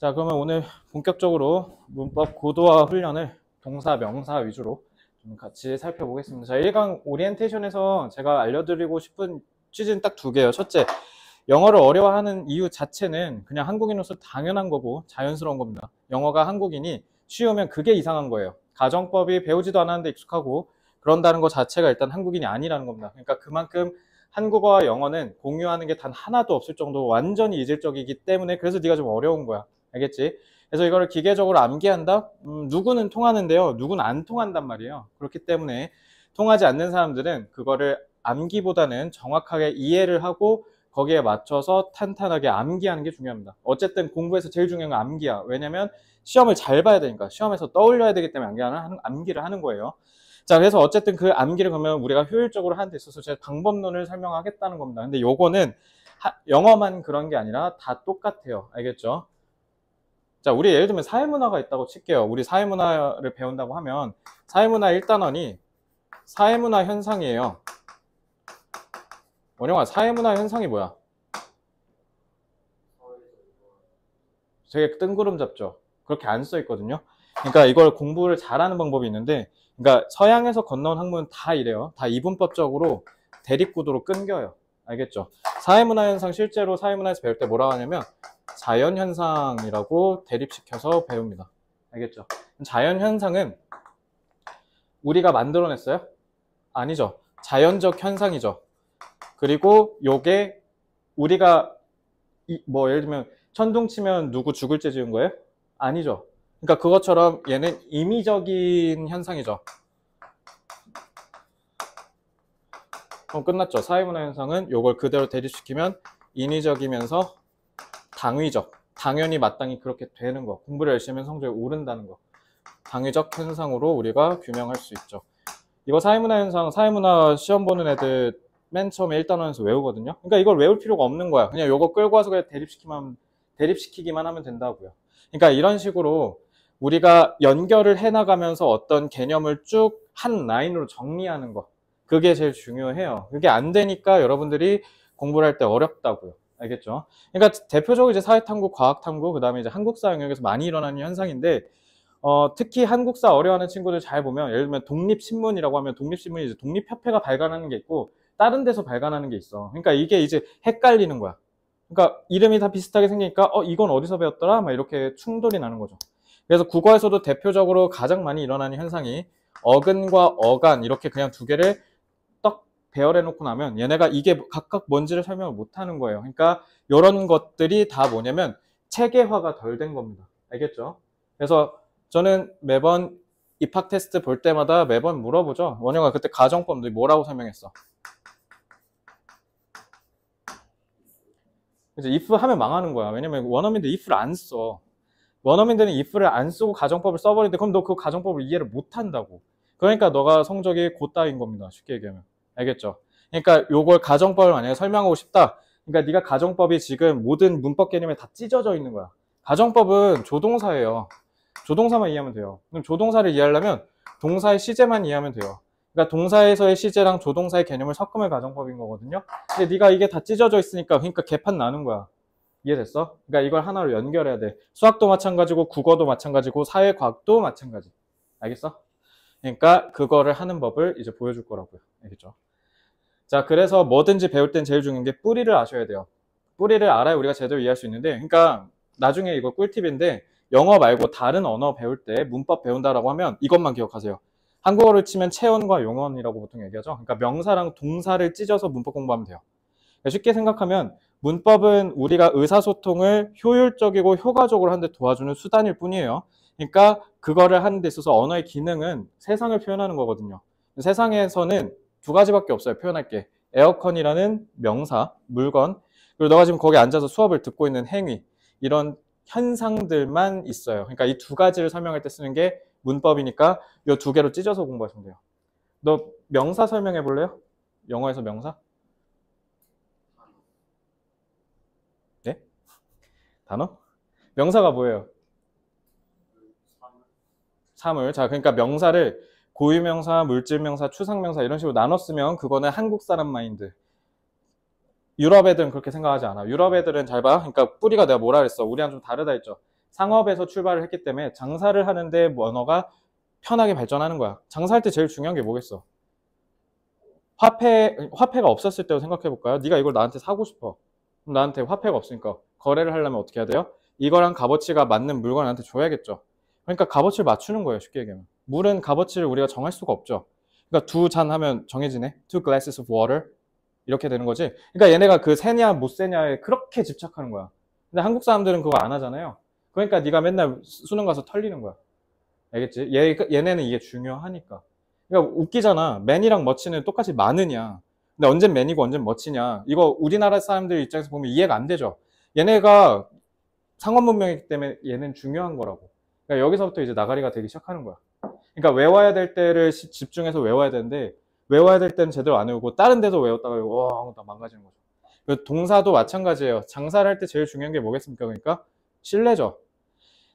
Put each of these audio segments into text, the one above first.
자, 그러면 오늘 본격적으로 문법 고도화 훈련을 동사, 명사 위주로 좀 같이 살펴보겠습니다. 자, 1강 오리엔테이션에서 제가 알려드리고 싶은 취지는 딱 두 개예요. 첫째, 영어를 어려워하는 이유 자체는 그냥 한국인으로서 당연한 거고 자연스러운 겁니다. 영어가 한국인이 쉬우면 그게 이상한 거예요. 가정법이 배우지도 않았는데 익숙하고 그런다는 것 자체가 일단 한국인이 아니라는 겁니다. 그러니까 그만큼 한국어와 영어는 공유하는 게 단 하나도 없을 정도로 완전히 이질적이기 때문에 그래서 네가 좀 어려운 거야. 알겠지? 그래서 이거를 기계적으로 암기한다? 음, 누구는 통하는데요. 누구는 안 통한단 말이에요. 그렇기 때문에 통하지 않는 사람들은 그거를 암기보다는 정확하게 이해를 하고 거기에 맞춰서 탄탄하게 암기하는 게 중요합니다. 어쨌든 공부에서 제일 중요한 건 암기야. 왜냐면 시험을 잘 봐야 되니까 시험에서 떠올려야 되기 때문에 암기하는, 하는 거예요. 자, 그래서 어쨌든 그 암기를 그러면 우리가 효율적으로 하는 데 있어서 제가 방법론을 설명하겠다는 겁니다. 근데 요거는 하, 영어만 그런 게 아니라 다 똑같아요. 알겠죠? 자, 우리 예를 들면 사회문화가 있다고 칠게요. 우리 사회문화를 배운다고 하면 사회문화 1단원이 사회문화 현상이에요. 원영아, 사회문화 현상이 뭐야? 되게 뜬구름 잡죠? 그렇게 안 써 있거든요. 그러니까 이걸 공부를 잘하는 방법이 있는데, 그러니까 서양에서 건너온 학문은 다 이래요. 다 이분법적으로 대립구도로 끊겨요. 알겠죠? 사회문화 현상 실제로 사회문화에서 배울 때 뭐라고 하냐면 자연 현상이라고 대립시켜서 배웁니다. 알겠죠? 자연 현상은 우리가 만들어냈어요? 아니죠. 자연적 현상이죠. 그리고 요게 우리가 이, 뭐 예를 들면 천둥 치면 누구 죽을 죄 지은 거예요? 아니죠. 그러니까 그것처럼 얘는 임의적인 현상이죠. 그럼 끝났죠. 사회문화 현상은 요걸 그대로 대립시키면 인위적이면서 당위적. 당연히 마땅히 그렇게 되는 거. 공부를 열심히 하면 성적이 오른다는 거. 당위적 현상으로 우리가 규명할 수 있죠. 이거 사회문화 현상, 사회문화 시험 보는 애들 맨 처음에 1단원에서 외우거든요. 그러니까 이걸 외울 필요가 없는 거야. 그냥 요거 끌고 와서 그냥 대립시키만, 대립시키기만 하면 된다고요. 그러니까 이런 식으로 우리가 연결을 해나가면서 어떤 개념을 쭉 한 라인으로 정리하는 거. 그게 제일 중요해요. 그게 안 되니까 여러분들이 공부를 할 때 어렵다고요. 알겠죠? 그러니까 대표적으로 이제 사회탐구, 과학탐구, 그 다음에 이제 한국사 영역에서 많이 일어나는 현상인데, 어, 특히 한국사 어려워하는 친구들 잘 보면, 예를 들면 독립신문이라고 하면 독립신문이 이제 독립협회가 발간하는 게 있고, 다른 데서 발간하는 게 있어. 그러니까 이게 이제 헷갈리는 거야. 그러니까 이름이 다 비슷하게 생기니까, 어, 이건 어디서 배웠더라? 막 이렇게 충돌이 나는 거죠. 그래서 국어에서도 대표적으로 가장 많이 일어나는 현상이 어근과 어간 이렇게 그냥 두 개를 떡 배열해 놓고 나면 얘네가 이게 각각 뭔지를 설명을 못 하는 거예요. 그러니까 이런 것들이 다 뭐냐면 체계화가 덜 된 겁니다. 알겠죠? 그래서 저는 매번 입학 테스트 볼 때마다 매번 물어보죠. 원영아 그때 가정법 너 뭐라고 설명했어? 이제 if 하면 망하는 거야. 왜냐면 원어민들 if를 안 써. 원어민들은 if를 안 쓰고 가정법을 써버리는데 그럼 너 그 가정법을 이해를 못 한다고. 그러니까 너가 성적이 곧따인 겁니다. 쉽게 얘기하면. 알겠죠? 그러니까 요걸 가정법을 만약에 설명하고 싶다. 그러니까 네가 가정법이 지금 모든 문법 개념에 다 찢어져 있는 거야. 가정법은 조동사예요. 조동사만 이해하면 돼요. 그럼 조동사를 이해하려면 동사의 시제만 이해하면 돼요. 그러니까 동사에서의 시제랑 조동사의 개념을 섞으면 가정법인 거거든요. 근데 네가 이게 다 찢어져 있으니까 그러니까 개판 나는 거야. 이해됐어? 그러니까 이걸 하나로 연결해야 돼. 수학도 마찬가지고 국어도 마찬가지고 사회과학도 마찬가지. 알겠어? 그러니까 그거를 하는 법을 이제 보여줄 거라고요. 알겠죠? 자, 그래서 뭐든지 배울 땐 제일 중요한 게 뿌리를 아셔야 돼요. 뿌리를 알아야 우리가 제대로 이해할 수 있는데, 그러니까 나중에 이거 꿀팁인데 영어 말고 다른 언어 배울 때 문법 배운다라고 하면 이것만 기억하세요. 한국어를 치면 체언과 용언이라고 보통 얘기하죠. 그러니까 명사랑 동사를 찢어서 문법 공부하면 돼요. 그러니까 쉽게 생각하면 문법은 우리가 의사소통을 효율적이고 효과적으로 하는데 도와주는 수단일 뿐이에요. 그러니까 그거를 하는 데 있어서 언어의 기능은 세상을 표현하는 거거든요. 세상에서는 두 가지밖에 없어요. 표현할 게. 에어컨이라는 명사, 물건, 그리고 너가 지금 거기 앉아서 수업을 듣고 있는 행위, 이런 현상들만 있어요. 그러니까 이 두 가지를 설명할 때 쓰는 게 문법이니까 이 두 개로 찢어서 공부하시면 돼요. 너 명사 설명해 볼래요? 영어에서 명사? 네? 단어? 명사가 뭐예요? 사물. 자, 그러니까 명사를 고유명사, 물질명사, 추상명사 이런 식으로 나눴으면 그거는 한국 사람 마인드. 유럽 애들은 그렇게 생각하지 않아. 유럽 애들은 잘 봐. 그러니까 뿌리가 내가 뭐라 그랬어. 우리랑 좀 다르다 했죠. 상업에서 출발을 했기 때문에 장사를 하는데 언어가 편하게 발전하는 거야. 장사할 때 제일 중요한 게 뭐겠어? 화폐 화폐가 없었을 때로 생각해 볼까요? 네가 이걸 나한테 사고 싶어. 그럼 나한테 화폐가 없으니까 거래를 하려면 어떻게 해야 돼요? 이거랑 값어치가 맞는 물건을 나한테 줘야겠죠. 그러니까 값어치를 맞추는 거예요. 쉽게 얘기하면. 물은 값어치를 우리가 정할 수가 없죠. 그러니까 두 잔 하면 정해지네. Two glasses of water. 이렇게 되는 거지. 그러니까 얘네가 그 세냐 못 세냐에 그렇게 집착하는 거야. 근데 한국 사람들은 그거 안 하잖아요. 그러니까 네가 맨날 수능 가서 털리는 거야. 알겠지? 얘, 얘네는 이게 중요하니까. 그러니까 웃기잖아. 맨이랑 머치는 똑같이 많으냐. 근데 언젠 맨이고 언젠 머치냐. 이거 우리나라 사람들 입장에서 보면 이해가 안 되죠. 얘네가 상업 문명이기 때문에 얘는 중요한 거라고. 그러니까 여기서부터 이제 나가리가 되기 시작하는 거야. 그러니까 외워야 될 때를 집중해서 외워야 되는데 외워야 될 때는 제대로 안 외우고 다른 데서 외웠다가 와, 나 망가지는 거죠. 동사도 마찬가지예요. 장사를 할 때 제일 중요한 게 뭐겠습니까? 그러니까 신뢰죠.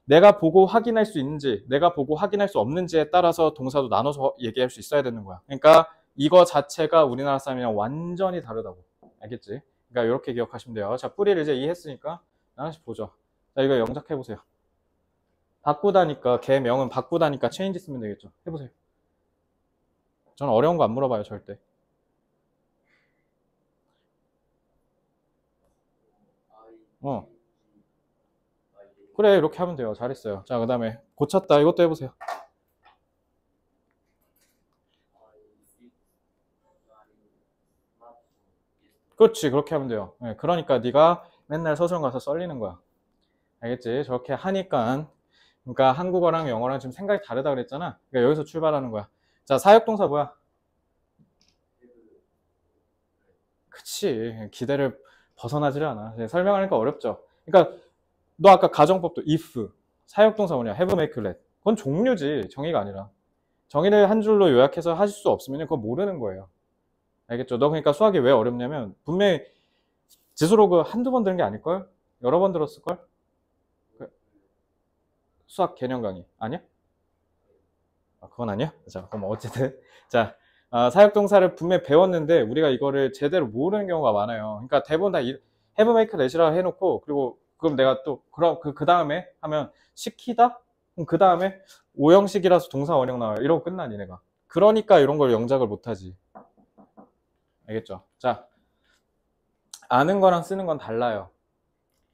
내가 보고 확인할 수 있는지, 내가 보고 확인할 수 없는지에 따라서 동사도 나눠서 얘기할 수 있어야 되는 거야. 그러니까 이거 자체가 우리나라 사람이랑 완전히 다르다고. 알겠지? 그러니까 이렇게 기억하시면 돼요. 자, 뿌리를 이제 이해했으니까 하나씩 보죠. 자, 이거 영작해 보세요. 바꾸다니까 개 명은 바꾸다니까 체인지 쓰면 되겠죠. 해보세요. 저는 어려운 거 안 물어봐요, 절대. 어. 그래, 이렇게 하면 돼요. 잘했어요. 자, 그 다음에 고쳤다. 이것도 해보세요. 그렇지, 그렇게 하면 돼요. 네, 그러니까 네가 맨날 서점 가서 썰리는 거야. 알겠지? 저렇게 하니까 그러니까 한국어랑 영어랑 지금 생각이 다르다 그랬잖아. 그러니까 여기서 출발하는 거야. 자, 사역동사 뭐야? 그치. 기대를 벗어나지를 않아. 설명하니까 어렵죠. 그러니까 너 아까 가정법도 if, 사역동사 뭐냐? have, make, let. 그건 종류지. 정의가 아니라. 정의를 한 줄로 요약해서 하실 수 없으면 그거 모르는 거예요. 알겠죠? 너 그러니까 수학이 왜 어렵냐면 분명히 지수로 그 한두 번 들은 게 아닐걸? 여러 번 들었을걸? 수학 개념 강의 아니야? 아, 그건 아니야? 자, 그럼 어쨌든 자 아, 사역동사를 분명히 배웠는데 우리가 이거를 제대로 모르는 경우가 많아요. 그러니까 대부분 다 have, make, let이라 해놓고 그리고 그럼 내가 또 그럼 그, 그 다음에 하면 시키다? 그럼 그 다음에 오형식이라서 동사 원형 나와요. 이러고 끝나니 내가. 그러니까 이런 걸 영작을 못하지. 알겠죠? 자, 아는 거랑 쓰는 건 달라요.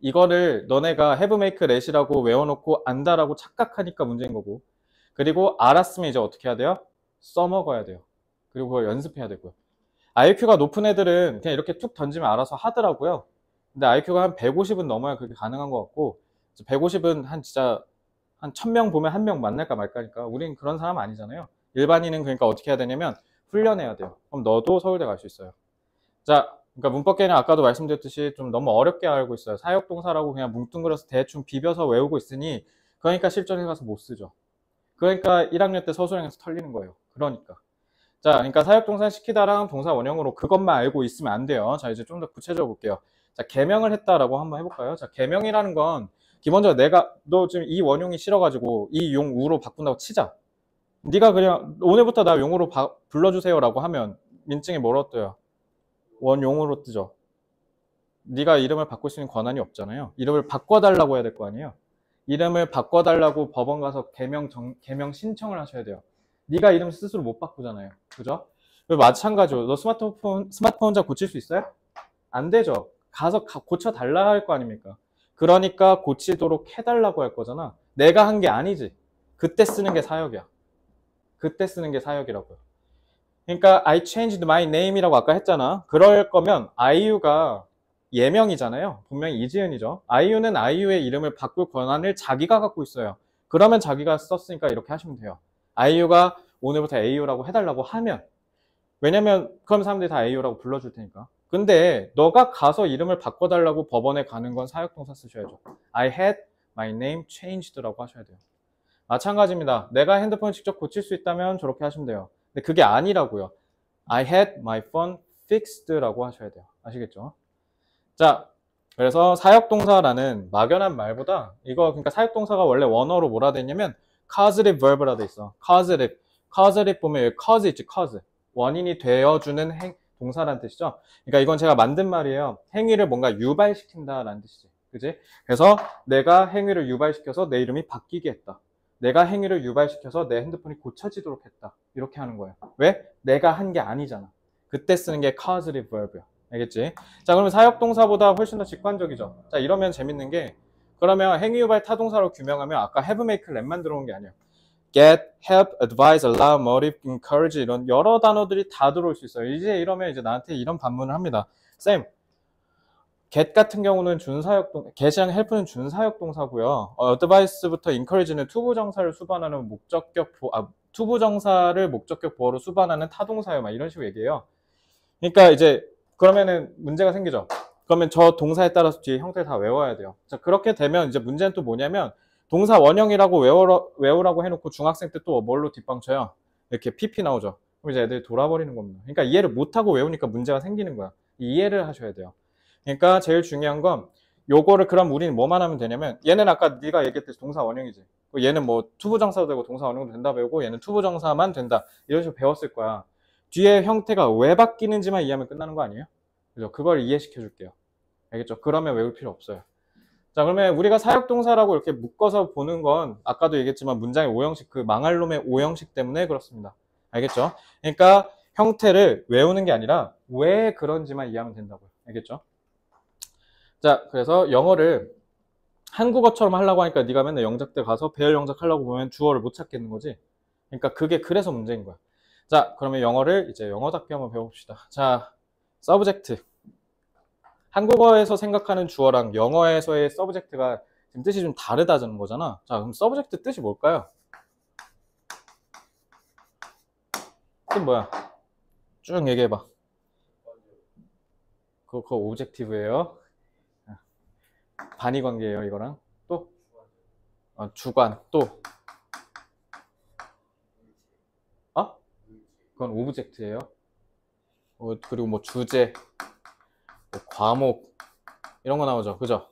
이거를 너네가 make, let이라고 외워놓고 안다라고 착각하니까 문제인 거고 그리고 알았으면 이제 어떻게 해야 돼요? 써먹어야 돼요. 그리고 그걸 연습해야 되고요. IQ가 높은 애들은 그냥 이렇게 쭉 던지면 알아서 하더라고요. 근데 IQ가 한 150은 넘어야 그게 가능한 것 같고 150은 한 진짜 한 1000명 보면 한 명 만날까 말까니까 우린 그런 사람 아니잖아요. 일반인은 그러니까 어떻게 해야 되냐면 훈련해야 돼요. 그럼 너도 서울대 갈 수 있어요. 자, 그러니까 문법 개념 아까도 말씀드렸듯이 좀 너무 어렵게 알고 있어요. 사역동사라고 그냥 뭉뚱그려서 대충 비벼서 외우고 있으니 그러니까 실전에 가서 못 쓰죠. 그러니까 1학년 때 서술형에서 털리는 거예요. 그러니까. 자, 그러니까 사역동사 시키다랑 동사 원형으로 그것만 알고 있으면 안 돼요. 자, 이제 좀 더 구체적으로 볼게요. 자, 개명을 했다라고 한번 해볼까요? 자, 개명이라는 건 기본적으로 내가 너 지금 이 원용이 싫어가지고 이 용 우로 바꾼다고 치자. 네가 그냥 오늘부터 나 용으로 바, 불러주세요라고 하면 민증이 떠요? 원용으로 뜨죠. 네가 이름을 바꿀 수 있는 권한이 없잖아요. 이름을 바꿔달라고 해야 될 거 아니에요. 이름을 바꿔달라고 법원 가서 개명 정, 개명 신청을 하셔야 돼요. 네가 이름 스스로 못 바꾸잖아요. 그죠? 마찬가지로 너 스마트폰 스마트폰 혼자 고칠 수 있어요? 안 되죠. 가서 고쳐 달라 할 거 아닙니까? 그러니까 고치도록 해달라고 할 거잖아. 내가 한 게 아니지. 그때 쓰는 게 사역이야. 그때 쓰는 게 사역이라고요. 그러니까 I changed my name이라고 아까 했잖아. 그럴 거면 IU가 예명이잖아요. 분명히 이지은이죠. IU는 IU의 이름을 바꿀 권한을 자기가 갖고 있어요. 그러면 자기가 썼으니까 이렇게 하시면 돼요. IU가 오늘부터 AU라고 해달라고 하면 왜냐면 그럼 사람들이 다 AU라고 불러줄 테니까. 근데 너가 가서 이름을 바꿔달라고 법원에 가는 건 사역동사 쓰셔야죠. I had my name changed라고 하셔야 돼요. 마찬가지입니다. 내가 핸드폰을 직접 고칠 수 있다면 저렇게 하시면 돼요. 근데 그게 아니라고요. I had my phone fixed라고 하셔야 돼요. 아시겠죠? 자, 그래서 사역동사라는 막연한 말보다 이거 그러니까 사역동사가 원래 원어로 뭐라 돼 있냐면 causative verb라 돼 있어. causative. causative 보면 여기 cause 있지, cause. 원인이 되어주는 행, 동사라는 뜻이죠. 그러니까 이건 제가 만든 말이에요. 행위를 뭔가 유발시킨다라는 뜻이지. 그지? 그래서 내가 행위를 유발시켜서 내 이름이 바뀌게 했다. 내가 행위를 유발시켜서 내 핸드폰이 고쳐지도록 했다. 이렇게 하는 거예요. 왜? 내가 한 게 아니잖아. 그때 쓰는 게 causative verb야. 알겠지? 자, 그러면 사역동사보다 훨씬 더 직관적이죠. 자, 이러면 재밌는 게 그러면 행위 유발 타동사로 규명하면 아까 have, make, let만 들어온 게 아니야. get, help, advise, allow, motive, encourage 이런 여러 단어들이 다 들어올 수 있어요. 이제 이러면 이제 나한테 이런 반문을 합니다. 쌤, get 같은 경우는 준사역동, get이랑 help는 준사역동사고요. 어, advise부터 encourage는 투부정사를 수반하는 목적격 보, 아, 투부정사를 목적격 보어로 수반하는 타동사요. 막 이런 식으로 얘기해요. 그러니까 이제 그러면은 문제가 생기죠. 그러면 저 동사에 따라서 뒤에 형태를 다 외워야 돼요. 자, 그렇게 되면 이제 문제는 또 뭐냐면 동사 원형이라고 외우라, 외우라고 해놓고 중학생 때 또 뭘로 뒷방쳐요? 이렇게 PP 나오죠. 그럼 이제 애들이 돌아버리는 겁니다. 그러니까 이해를 못하고 외우니까 문제가 생기는 거야. 이해를 하셔야 돼요. 그러니까 제일 중요한 건 요거를 그럼 우리는 뭐만 하면 되냐면 얘는 아까 네가 얘기했듯이 동사 원형이지. 얘는 뭐 투부정사도 되고 동사 원형도 된다 배우고 얘는 투부정사만 된다. 이런 식으로 배웠을 거야. 뒤에 형태가 왜 바뀌는지만 이해하면 끝나는 거 아니에요? 그죠? 그걸 이해시켜 줄게요. 알겠죠? 그러면 외울 필요 없어요. 자, 그러면 우리가 사역동사라고 이렇게 묶어서 보는 건 아까도 얘기했지만 문장의 오형식, 그 망할 놈의 오형식 때문에 그렇습니다. 알겠죠? 그러니까 형태를 외우는 게 아니라 왜 그런지만 이해하면 된다고요. 알겠죠? 자, 그래서 영어를 한국어처럼 하려고 하니까 네가 맨날 영작대 가서 배열 영작 하려고 보면 주어를 못 찾겠는 거지. 그러니까 그게 그래서 문제인 거야. 자, 그러면 영어를 이제 영어답게 한번 배워봅시다. 자, subject. 한국어에서 생각하는 주어랑 영어에서의 subject가 지금 뜻이 좀 다르다는 거잖아. 자, 그럼 subject 뜻이 뭘까요? 뜻 뭐야? 쭉 얘기해봐. 그거, 그거 objective예요. 반의 관계예요, 이거랑. 또? 어, 주관, 또. 어? 그건 object예요. 어, 그리고 뭐 주제, 뭐 과목, 이런 거 나오죠. 그죠?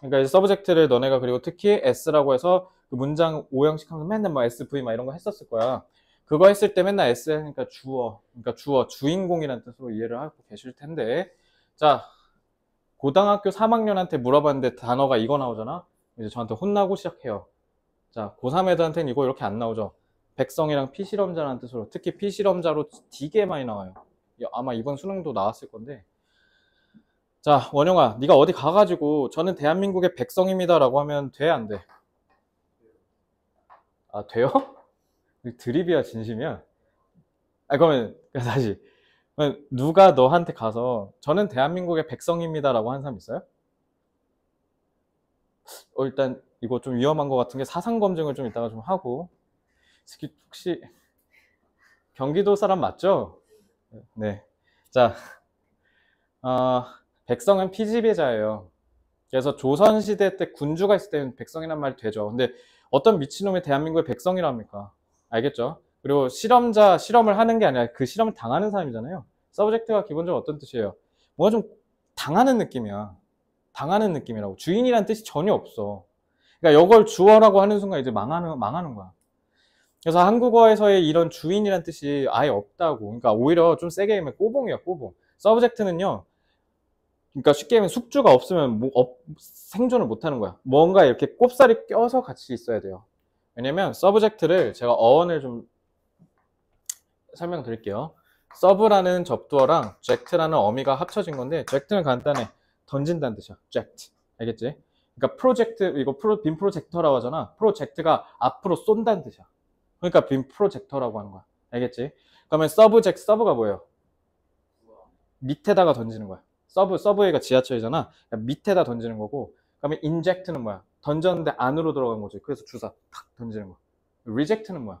그러니까 이제 subject를 너네가 그리고 특히 S라고 해서 그 문장 오형식 하면서 맨날 뭐 SV 막 이런 거 했었을 거야. 그거 했을 때 맨날 S 하니까 주어, 그러니까 주어, 주인공이라는 뜻으로 이해를 하고 계실 텐데. 자, 고등학교 3학년한테 물어봤는데 단어가 이거 나오잖아? 이제 저한테 혼나고 시작해요. 자, 고3 애들한테는 이거 이렇게 안 나오죠? 백성이랑 피실험자라는 뜻으로, 특히 피실험자로 되게 많이 나와요. 아마 이번 수능도 나왔을 건데. 자, 원영아, 네가 어디 가가지고 저는 대한민국의 백성입니다 라고 하면 돼, 안 돼? 아, 돼요? 드립이야, 진심이야? 아, 그러면 다시. 누가 너한테 가서 저는 대한민국의 백성입니다라고 하는 사람 있어요? 어, 일단 이거 좀 위험한 것 같은 게 사상 검증을 좀 이따가 좀 하고 혹시 경기도 사람 맞죠? 네. 자, 어, 백성은 피지배자예요. 그래서 조선시대 때 군주가 있을 때는 백성이란 말이 되죠. 근데 어떤 미친놈이 대한민국의 백성이랍니까? 알겠죠? 그리고 실험자, 실험을 하는 게 아니라 그 실험을 당하는 사람이잖아요. 서브젝트가 기본적으로 어떤 뜻이에요? 뭔가 좀 당하는 느낌이야. 당하는 느낌이라고. 주인이란 뜻이 전혀 없어. 그러니까 이걸 주어라고 하는 순간 이제 망하는, 망하는 거야. 그래서 한국어에서의 이런 주인이란 뜻이 아예 없다고. 그러니까 오히려 좀 세게 하면 꼬봉이야, 꼬봉. 서브젝트는요, 그러니까 쉽게 하면 숙주가 없으면 뭐, 업, 생존을 못 하는 거야. 뭔가 이렇게 꼽살이 껴서 같이 있어야 돼요. 왜냐면 subject를 제가 어원을 좀 설명드릴게요. sub라는 접두어랑 ject라는 어미가 합쳐진 건데 ject는 간단해. 던진다는 뜻이야. ject. 알겠지? 그러니까 프로젝트 이거 프로 빔 프로젝터라고 하잖아. project가 앞으로 쏜다는 뜻이야. 그러니까 빔 프로젝터라고 하는 거야. 알겠지? 그러면 subject sub가 뭐예요? 밑에다가 던지는 거야. sub subway가 지하철이잖아. 그러니까 밑에다 던지는 거고. 그러면 inject는 뭐야? 던졌는데 안으로 들어간 거지. 그래서 주사 탁 던지는 거야. reject는 뭐야?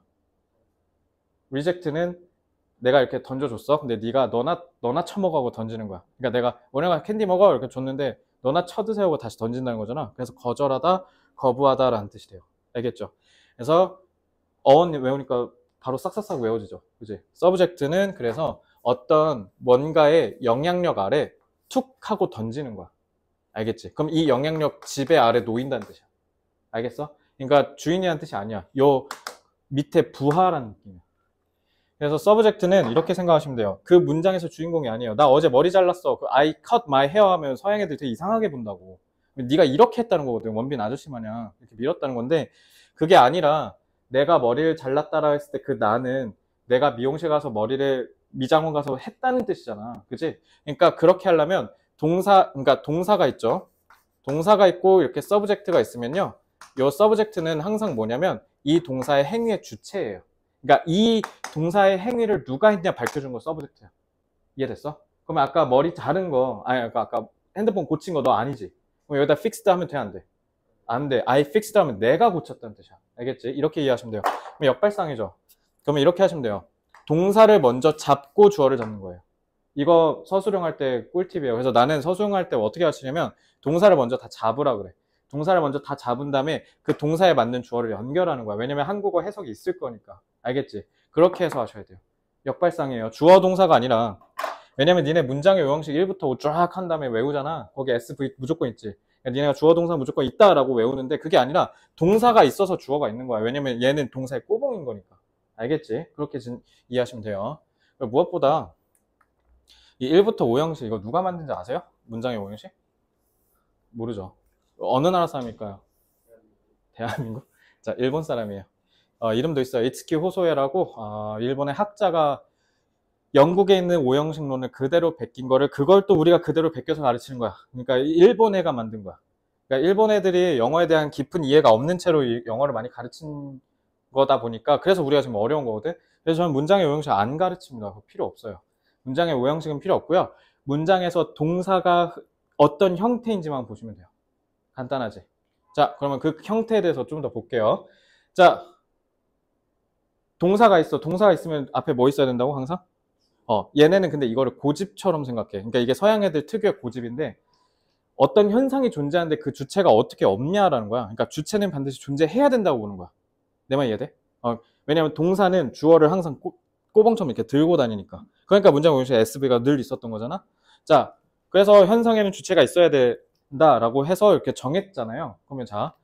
reject는 내가 이렇게 던져줬어. 근데 네가 너나 너나 처먹어하고 던지는 거야. 그러니까 내가 원영아 캔디 먹어 이렇게 줬는데 너나 쳐드세요 하고 다시 던진다는 거잖아. 그래서 거절하다, 거부하다라는 뜻이 돼요. 알겠죠? 그래서 어원 외우니까 바로 싹싹싹 외워지죠. 그지? subject는 그래서 어떤 뭔가의 영향력 아래 툭 하고 던지는 거야. 알겠지? 그럼 이 영향력 지배 아래 놓인다는 뜻이야. 알겠어? 그러니까 주인이라는 뜻이 아니야. 요 밑에 부하라는 느낌이야. 그래서 subject는 이렇게 생각하시면 돼요. 그 문장에서 주인공이 아니에요. 나 어제 머리 잘랐어. 그 I cut my hair 하면 서양 애들 되게 이상하게 본다고. 네가 이렇게 했다는 거거든. 원빈 아저씨 마냥 이렇게 밀었다는 건데 그게 아니라 내가 머리를 잘랐다라 했을 때 그 나는 내가 미용실 가서 머리를 미장원 가서 했다는 뜻이잖아. 그지? 그러니까 그렇게 하려면 동사, 그러니까 동사가 있죠. 동사가 있고 이렇게 subject가 있으면요. 이 subject는 항상 뭐냐면 이 동사의 행위의 주체예요. 그러니까 이 동사의 행위를 누가 했냐 밝혀준 거 subject야. 이해됐어? 그러면 아까 머리 자른 거, 아니 아까, 아까 핸드폰 고친 거 너 아니지? 그럼 여기다 fixed 하면 돼, 안 돼? 안 돼. I fixed 하면 내가 고쳤다는 뜻이야. 알겠지? 이렇게 이해하시면 돼요. 그럼 역발상이죠. 그러면 이렇게 하시면 돼요. 동사를 먼저 잡고 주어를 잡는 거예요. 이거 서술형 할 때 꿀팁이에요. 그래서 나는 서술형 할 때 어떻게 하시냐면 동사를 먼저 다 잡으라 그래. 동사를 먼저 다 잡은 다음에 그 동사에 맞는 주어를 연결하는 거야. 왜냐면 한국어 해석이 있을 거니까. 알겠지? 그렇게 해서 하셔야 돼요. 역발상이에요. 주어 동사가 아니라 왜냐면 니네 문장의 요형식 1부터 5 쫙 한 다음에 외우잖아. 거기 SV 무조건 있지. 그러니까 니네가 주어 동사 무조건 있다라고 외우는데 그게 아니라 동사가 있어서 주어가 있는 거야. 왜냐면 얘는 동사의 꼬봉인 거니까. 알겠지? 그렇게 이해하시면 돼요. 무엇보다 이 1부터 5형식 이거 누가 만든지 아세요? 문장의 5형식? 모르죠. 어느 나라 사람일까요? 대한민국? 자, 일본 사람이에요. 어, 이름도 있어요. 이츠키 호소에라고 어, 일본의 학자가 영국에 있는 오형식론을 그대로 베낀 거를 그걸 또 우리가 그대로 베껴서 가르치는 거야. 그러니까 일본 애가 만든 거야. 그러니까 일본 애들이 영어에 대한 깊은 이해가 없는 채로 영어를 많이 가르친 거다 보니까 그래서 우리가 지금 어려운 거거든. 그래서 저는 문장의 오형식 안 가르칩니다. 필요 없어요. 문장의 오형식은 필요 없고요. 문장에서 동사가 어떤 형태인지만 보시면 돼요. 간단하지? 자, 그러면 그 형태에 대해서 좀 더 볼게요. 자, 동사가 있어. 동사가 있으면 앞에 뭐 있어야 된다고 항상? 어, 얘네는 근데 이거를 고집처럼 생각해. 그러니까 이게 서양 애들 특유의 고집인데 어떤 현상이 존재하는데 그 주체가 어떻게 없냐라는 거야. 그러니까 주체는 반드시 존재해야 된다고 보는 거야. 내 말 이해돼? 어, 왜냐하면 동사는 주어를 항상 꼬, 꼬봉처럼 이렇게 들고 다니니까. 그러니까 문장 공식에 SV가 늘 있었던 거잖아. 자, 그래서 현상에는 주체가 있어야 된다라고 해서 이렇게 정했잖아요. 그러면 자,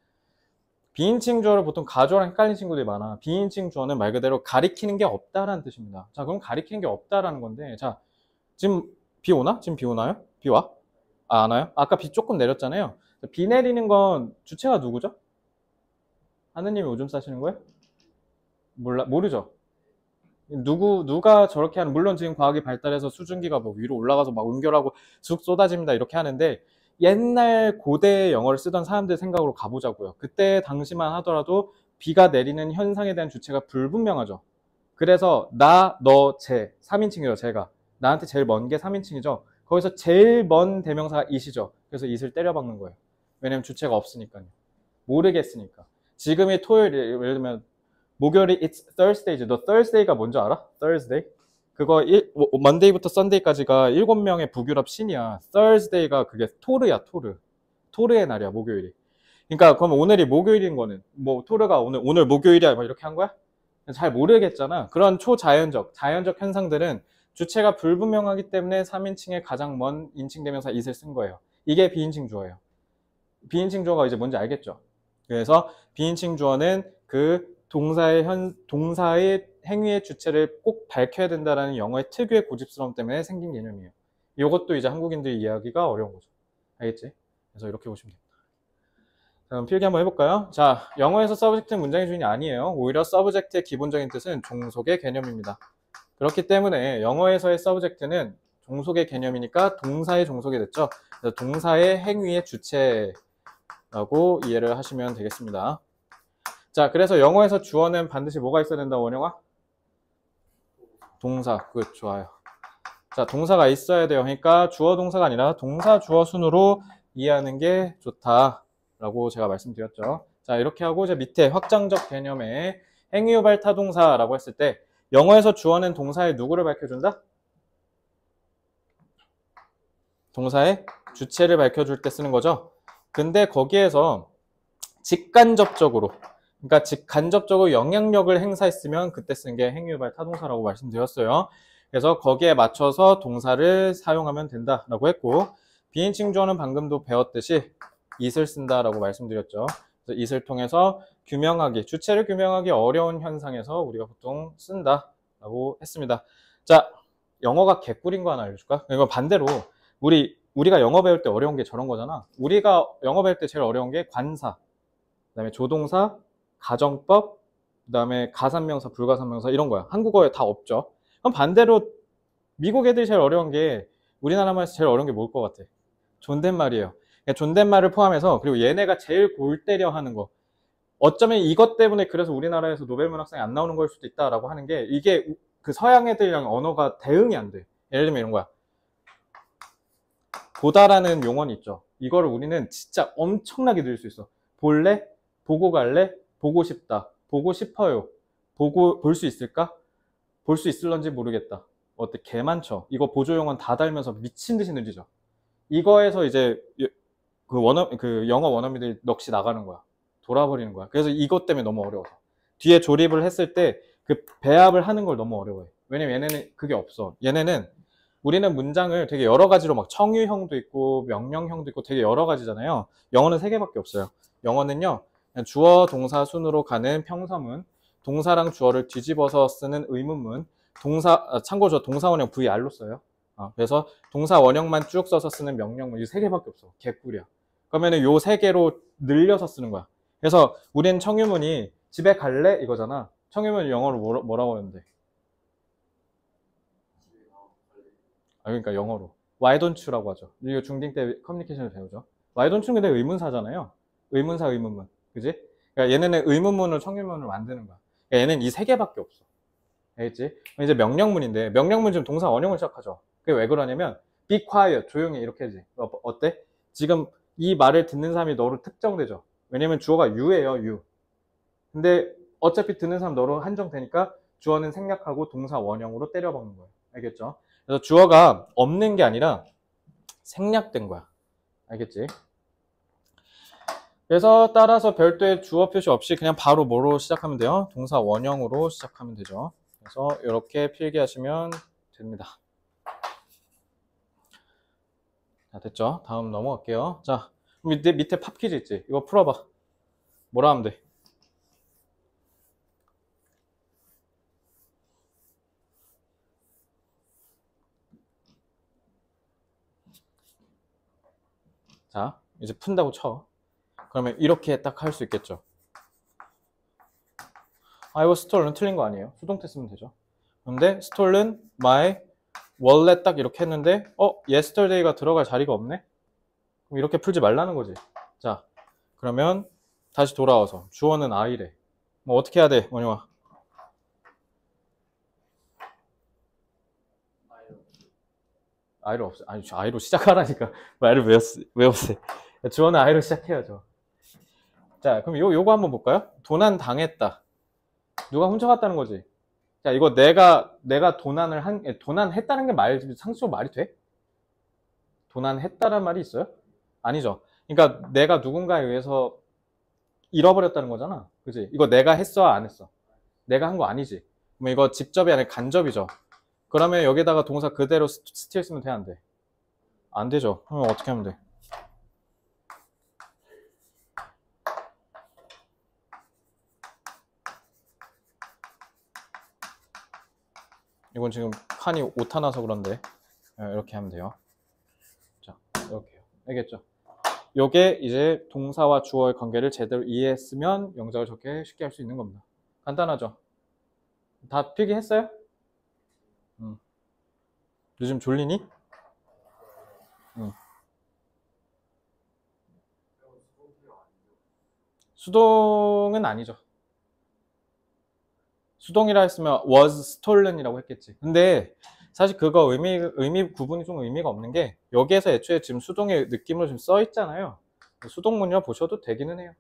비인칭 주어를 보통 가주어랑 헷갈리는 친구들이 많아. 비인칭 주어는 말 그대로 가리키는 게 없다라는 뜻입니다. 자, 그럼 가리키는 게 없다라는 건데, 자, 지금 비 오나? 지금 비 오나요? 비 와? 아, 안 와요? 아까 비 조금 내렸잖아요. 비 내리는 건 주체가 누구죠? 하느님이 오줌 싸시는 거예요? 몰라, 모르죠? 누구, 누가 저렇게 하는, 물론 지금 과학이 발달해서 수증기가 뭐 위로 올라가서 막 응결하고 쑥 쏟아집니다. 이렇게 하는데, 옛날 고대 영어를 쓰던 사람들 생각으로 가보자고요. 그때 당시만 하더라도 비가 내리는 현상에 대한 주체가 불분명하죠. 그래서 나, 너, 제 3인칭이죠. 제가 나한테 제일 먼 게 3인칭이죠. 거기서 제일 먼 대명사가 it이죠. 그래서 it을 때려박는 거예요. 왜냐면 주체가 없으니까요. 모르겠으니까. 지금이 토요일, 예를 들면 목요일이 it's Thursday죠. 너 Thursday가 뭔지 알아? Thursday? 그거 일, 먼데이부터 썬데이까지가 일곱 명의 북유럽 신이야. Thursday가 그게 토르야, 토르. 토르의 날이야, 목요일이. 그러니까 그럼 오늘이 목요일인 거는 뭐 토르가 오늘 오늘 목요일이야, 뭐 이렇게 한 거야? 잘 모르겠잖아. 그런 초자연적, 자연적 현상들은 주체가 불분명하기 때문에 3인칭의 가장 먼 인칭 대명사 it을 쓴 거예요. 이게 비인칭 주어예요. 비인칭 주어가 이제 뭔지 알겠죠? 그래서 비인칭 주어는 그 동사의 현 동사의 행위의 주체를 꼭 밝혀야 된다라는 영어의 특유의 고집스러움 때문에 생긴 개념이에요. 이것도 이제 한국인들이 이해하기가 어려운 거죠. 알겠지? 그래서 이렇게 보시면 됩니다. 자, 그럼 필기 한번 해볼까요? 자, 영어에서 subject는 문장의 주인이 아니에요. 오히려 subject의 기본적인 뜻은 종속의 개념입니다. 그렇기 때문에 영어에서의 subject는 종속의 개념이니까 동사의 종속이 됐죠. 그래서 동사의 행위의 주체라고 이해를 하시면 되겠습니다. 자, 그래서 영어에서 주어는 반드시 뭐가 있어야 된다, 원영아? 동사. good, 좋아요. 자, 동사가 있어야 돼요. 그러니까 주어 동사가 아니라 동사 주어 순으로 이해하는 게 좋다 라고 제가 말씀드렸죠. 자, 이렇게 하고 이제 밑에 확장적 개념의 행위유발 타동사라고 했을 때 영어에서 주어는 동사의 누구를 밝혀준다? 동사의 주체를 밝혀줄 때 쓰는 거죠. 근데 거기에서 직간접적으로 그러니까 즉 간접적으로 영향력을 행사했으면 그때 쓴게 행위유발 타동사라고 말씀드렸어요. 그래서 거기에 맞춰서 동사를 사용하면 된다라고 했고 비인칭 주어는 방금도 배웠듯이 it을 쓴다라고 말씀드렸죠. 그래서 it을 통해서 규명하기, 주체를 규명하기 어려운 현상에서 우리가 보통 쓴다라고 했습니다. 자, 영어가 개꿀인 거 하나 알려줄까? 이거 반대로 우리 우리가 영어 배울 때 어려운 게 저런 거잖아. 우리가 영어 배울 때 제일 어려운 게 관사, 그다음에 조동사, 가정법, 그다음에 가산명사, 불가산명사 이런 거야. 한국어에 다 없죠. 그럼 반대로 미국 애들이 제일 어려운 게 우리나라 말에서 제일 어려운 게 뭘 것 같아? 존댓말이에요. 그러니까 존댓말을 포함해서 그리고 얘네가 제일 골 때려 하는 거. 어쩌면 이것 때문에 그래서 우리나라에서 노벨문학상이 안 나오는 걸 수도 있다라고 하는 게 이게 그 서양 애들이랑 언어가 대응이 안 돼. 예를 들면 이런 거야. 보다라는 용어는 있죠. 이거를 우리는 진짜 엄청나게 늘릴 수 있어. 볼래? 보고 갈래? 보고 싶다. 보고 싶어요. 보고 볼 수 있을까? 볼 수 있을런지 모르겠다. 어때? 개 많죠. 이거 보조용어는 다 달면서 미친 듯이 늘리죠. 이거에서 이제 그 원어 그 영어 원어민들이 넋이 나가는 거야. 돌아버리는 거야. 그래서 이것 때문에 너무 어려워서 뒤에 조립을 했을 때 그 배합을 하는 걸 너무 어려워해. 왜냐면 얘네는 그게 없어. 얘네는 우리는 문장을 되게 여러 가지로 막 청유형도 있고 명령형도 있고 되게 여러 가지잖아요. 영어는 세 개밖에 없어요. 영어는요. 주어, 동사, 순으로 가는 평서문, 동사랑 주어를 뒤집어서 쓰는 의문문, 동사 아, 참고로 저 동사 원형 VR로 써요. 아, 그래서 동사 원형만 쭉 써서 쓰는 명령문 이 세 개밖에 없어. 개꿀이야. 그러면은 요 세 개로 늘려서 쓰는 거야. 그래서 우리는 청유문이 집에 갈래 이거잖아. 청유문 영어로 뭐라, 뭐라고 하는데? 아, 그러니까 영어로. Why don't you라고 하죠. 이거 중딩 때 커뮤니케이션을 배우죠. Why don't you 근데 의문사잖아요. 의문사, 의문문. 그지? 그러니까 얘네는 의문문으로 청유문을 만드는 거야. 그러니까 얘는 이 세 개밖에 없어. 알겠지? 이제 명령문인데, 명령문 지금 동사 원형을 시작하죠. 그게 왜 그러냐면, be quiet, 조용히 이렇게 하지. 어, 어때? 지금 이 말을 듣는 사람이 너로 특정되죠. 왜냐면 주어가 you예요, you. 근데 어차피 듣는 사람 너로 한정되니까 주어는 생략하고 동사 원형으로 때려박는 거예요. 알겠죠? 그래서 주어가 없는 게 아니라 생략된 거야. 알겠지? 그래서 따라서 별도의 주어 표시 없이 그냥 바로 뭐로 시작하면 돼요? 동사 원형으로 시작하면 되죠. 그래서 이렇게 필기하시면 됩니다. 자, 됐죠? 다음 넘어갈게요. 자, 밑에, 밑에 팝 퀴즈 있지? 이거 풀어봐. 뭐라 하면 돼? 자, 이제 푼다고 쳐. 그러면 이렇게 딱 할 수 있겠죠. I was stolen 틀린 거 아니에요. 수동태 쓰면 되죠. 근데 stolen my wallet 딱 이렇게 했는데 어? yesterday가 들어갈 자리가 없네? 그럼 이렇게 풀지 말라는 거지. 자, 그러면 다시 돌아와서 주어는 I래. 뭐 어떻게 해야 돼, 원영아? I로 없어. 아니, I로 시작하라니까. 말을 외웠, 외웠어요. 주어는 I로 시작해야죠. 자, 그럼 요, 요거 한번 볼까요? 도난 당했다. 누가 훔쳐갔다는 거지. 자, 이거 내가, 내가 도난을 한, 도난했다는 게 말, 상수로 말이 돼? 도난했다는 말이 있어요? 아니죠. 그러니까 내가 누군가에 의해서 잃어버렸다는 거잖아. 그지? 이거 내가 했어, 안 했어? 내가 한 거 아니지. 그럼 이거 직접이 아니라 간접이죠. 그러면 여기다가 동사 그대로 steal 쓰면 돼, 안 돼? 안 되죠. 그럼 어떻게 하면 돼? 이건 지금 칸이 오타 나서 그런데 예, 이렇게 하면 돼요. 자, 이렇게요. 알겠죠? 요게 이제 동사와 주어의 관계를 제대로 이해했으면 영작을 적게 쉽게 할 수 있는 겁니다. 간단하죠? 다 필기했어요? 음. 요즘 졸리니? 음. 수동은 아니죠. 수동이라 했으면 was stolen이라고 했겠지. 근데 사실 그거 의미 의미 구분이 좀 의미가 없는 게 여기에서 애초에 지금 수동의 느낌으로 지금 써 있잖아요. 수동문이라 보셔도 되기는 해요.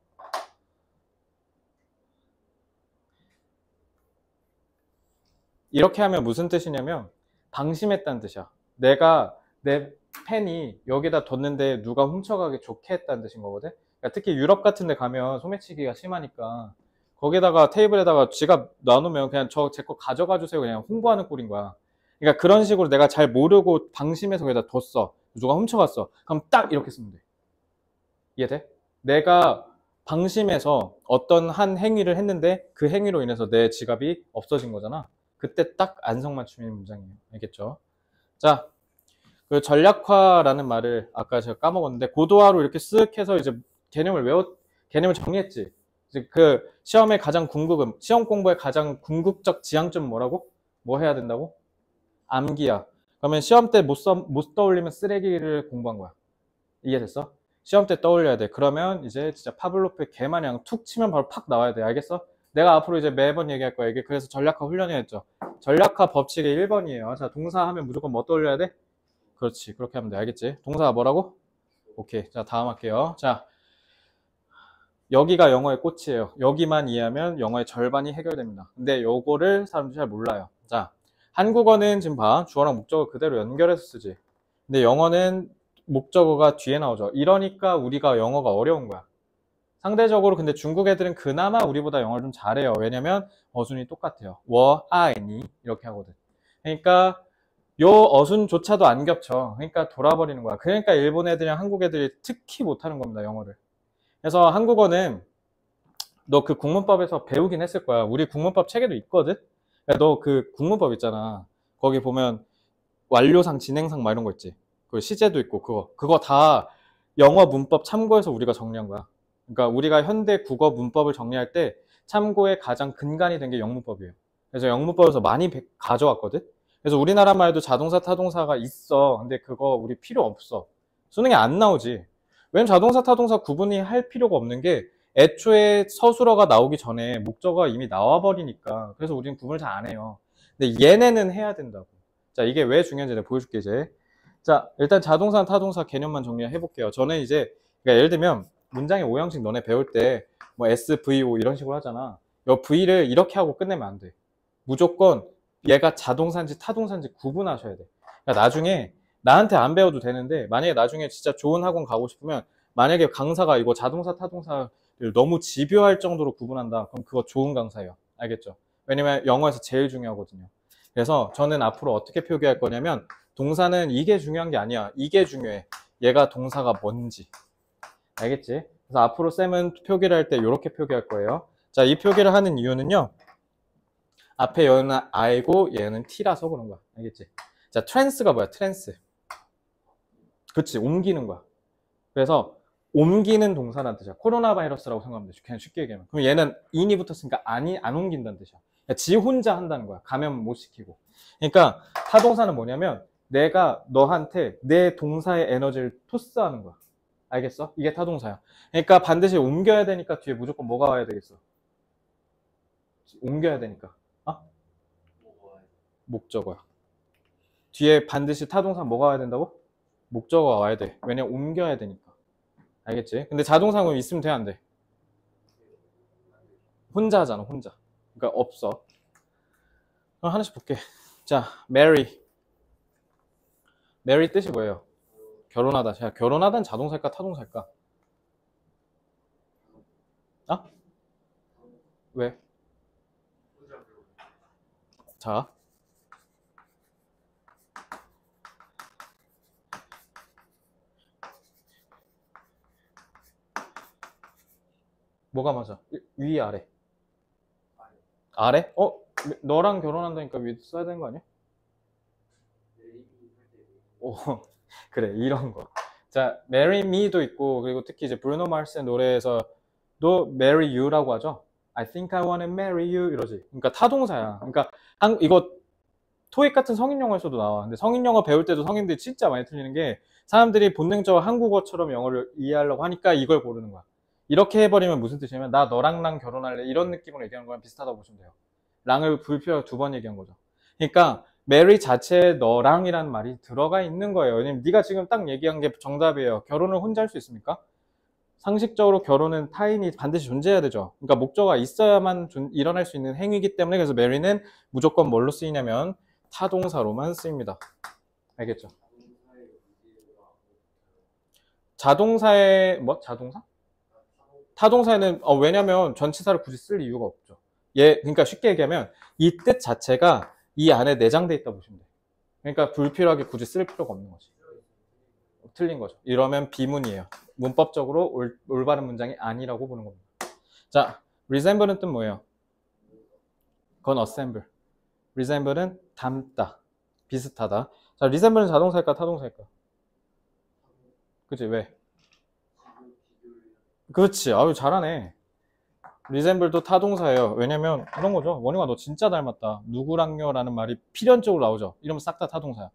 이렇게 하면 무슨 뜻이냐면 방심했다는 뜻이야. 내가 내 펜이 여기다 뒀는데 누가 훔쳐가기 좋게 했다는 뜻인 거거든. 그러니까 특히 유럽 같은 데 가면 소매치기가 심하니까 거기다가 테이블에다가 지갑 놔놓으면 그냥 저 제 거 가져가 주세요 그냥 홍보하는 꼴인 거야. 그러니까 그런 식으로 내가 잘 모르고 방심해서 거기다 뒀어. 누가 훔쳐갔어. 그럼 딱 이렇게 쓰면 돼. 이해돼? 내가 방심해서 어떤 한 행위를 했는데 그 행위로 인해서 내 지갑이 없어진 거잖아. 그때 딱 안성맞춤인 문장이에요. 알겠죠? 자, 그 전략화라는 말을 아까 제가 까먹었는데 고도화로 이렇게 쓱 해서 이제 개념을 외웠 개념을 정리했지. 그 시험에 가장 궁극은 시험 공부의 가장 궁극적 지향점은 뭐라고? 뭐 해야 된다고? 암기야. 그러면 시험 때 못 못 떠올리면 쓰레기를 공부한 거야. 이해됐어? 시험 때 떠올려야 돼. 그러면 이제 진짜 파블로프의 개마냥 툭 치면 바로 팍 나와야 돼. 알겠어? 내가 앞으로 이제 매번 얘기할 거야. 이게 그래서 전략화 훈련이었죠. 전략화 법칙의 1번이에요. 자, 동사 하면 무조건 뭐 떠올려야 돼? 그렇지. 그렇게 하면 돼. 알겠지? 동사가 뭐라고? 오케이. 자, 다음 할게요. 자, 여기가 영어의 꽃이에요. 여기만 이해하면 영어의 절반이 해결됩니다. 근데 요거를 사람들이 잘 몰라요. 자, 한국어는 지금 봐. 주어랑 목적어 그대로 연결해서 쓰지. 근데 영어는 목적어가 뒤에 나오죠. 이러니까 우리가 영어가 어려운 거야. 상대적으로 근데 중국 애들은 그나마 우리보다 영어를 좀 잘해요. 왜냐면 어순이 똑같아요. 워, 아, 니 이렇게 하거든. 그러니까 요 어순조차도 안 겹쳐. 그러니까 돌아버리는 거야. 그러니까 일본 애들이랑 한국 애들이 특히 못하는 겁니다. 영어를. 그래서 한국어는 너 그 국문법에서 배우긴 했을 거야. 우리 국문법 책에도 있거든. 너 그 국문법 있잖아. 거기 보면 완료상, 진행상 막 이런 거 있지. 그 시제도 있고 그거. 그거 다 영어 문법 참고해서 우리가 정리한 거야. 그러니까 우리가 현대 국어 문법을 정리할 때 참고의 가장 근간이 된 게 영문법이에요. 그래서 영문법에서 많이 가져왔거든. 그래서 우리나라 말도 자동사, 타동사가 있어. 근데 그거 우리 필요 없어. 수능에 안 나오지. 왜냐면 자동사, 타동사 구분이 할 필요가 없는 게 애초에 서술어가 나오기 전에 목적어가 이미 나와버리니까. 그래서 우리는 구분을 잘 안 해요. 근데 얘네는 해야 된다고. 자, 이게 왜 중요한지 내가 보여줄게, 이제. 자, 일단 자동사, 타동사 개념만 정리해 볼게요. 저는 이제, 그러니까 예를 들면, 문장의 오형식 너네 배울 때, 뭐 S, V, O 이런 식으로 하잖아. 이 V를 이렇게 하고 끝내면 안 돼. 무조건 얘가 자동사인지 타동사인지 구분하셔야 돼. 그러니까 나중에 나한테 안 배워도 되는데 만약에 나중에 진짜 좋은 학원 가고 싶으면 만약에 강사가 이거 자동사 타동사를 너무 집요할 정도로 구분한다. 그럼 그거 좋은 강사예요. 알겠죠? 왜냐면 영어에서 제일 중요하거든요. 그래서 저는 앞으로 어떻게 표기할 거냐면 동사는 이게 중요한 게 아니야. 이게 중요해. 얘가 동사가 뭔지. 알겠지? 그래서 앞으로 쌤은 표기를 할 때 이렇게 표기할 거예요. 자, 이 표기를 하는 이유는요. 앞에 얘는 I고 얘는 T라서 그런 거야. 알겠지? 자, trans가 뭐야? trans. 그치, 옮기는 거야. 그래서 옮기는 동사란 뜻이야. 코로나 바이러스라고 생각하면 돼. 그냥 쉽게 얘기하면. 그럼 얘는 인이 붙었으니까 아니, 안 옮긴다는 뜻이야. 그러니까 지 혼자 한다는 거야. 감염 못 시키고. 그러니까 타동사는 뭐냐면 내가 너한테 내 동사의 에너지를 토스하는 거야. 알겠어? 이게 타동사야. 그러니까 반드시 옮겨야 되니까 뒤에 무조건 뭐가 와야 되겠어? 옮겨야 되니까. 목적어야. 뒤에 반드시 타동사 뭐가 와야 된다고? 목적어가 와야 돼. 왜냐면 옮겨야 되니까. 알겠지? 근데 자동사는 있으면 돼, 안 돼? 혼자 하잖아, 혼자. 그러니까 없어. 그럼 하나씩 볼게. 자, marry. marry 뜻이 뭐예요? 결혼하다. 자, 결혼하다는 자동사일까, 타동사일까? 아? 왜? 자, 뭐가 맞아? 위, 아래? 아래? 어? 너랑 결혼한다니까 위 써야 되는 거 아니야? 오, 그래, 이런 거. 자, Marry Me도 있고, 그리고 특히 이제 브루노 마스의 노래에서도 Marry You라고 하죠. I think I wanna marry you 이러지. 그러니까 타동사야. 그러니까 한, 이거 토익 같은 성인 영어에서도 나와. 근데 성인 영어 배울 때도 성인들이 진짜 많이 틀리는 게 사람들이 본능적으로 한국어처럼 영어를 이해하려고 하니까 이걸 고르는 거야. 이렇게 해버리면 무슨 뜻이냐면 나 너랑 랑 결혼할래 이런 느낌으로 얘기하는 거랑 비슷하다고 보시면 돼요. 랑을 불필요하게 두번 얘기한 거죠. 그러니까 메리 자체에 너랑이라는 말이 들어가 있는 거예요. 왜냐면 네가 지금 딱 얘기한 게 정답이에요. 결혼을 혼자 할 수 있습니까? 상식적으로 결혼은 타인이 반드시 존재해야 되죠. 그러니까 목적어가 있어야만 존, 일어날 수 있는 행위이기 때문에 그래서 marry는 무조건 뭘로 쓰이냐면 타동사로만 쓰입니다. 알겠죠? 자동사의 뭐 자동사? 타동사에는 어, 왜냐면 전치사를 굳이 쓸 이유가 없죠. 예, 그러니까 쉽게 얘기하면 이 뜻 자체가 이 안에 내장돼 있다 보시면 돼요. 그러니까 불필요하게 굳이 쓸 필요가 없는 거지. 틀린 거죠. 이러면 비문이에요. 문법적으로 올, 올바른 문장이 아니라고 보는 겁니다. 자, resemble는 뜻 뭐예요? 그건 assemble. resemble는 닮다, 비슷하다. 자, 리셈블은 자동사일까, 타동사일까? 그치, 왜? 그렇지. 아유, 잘하네. 리셈블도 타동사예요. 왜냐면 이런 거죠. 원희가 너 진짜 닮았다. 누구랑요 라는 말이 필연적으로 나오죠. 이러면 싹 다 타동사야.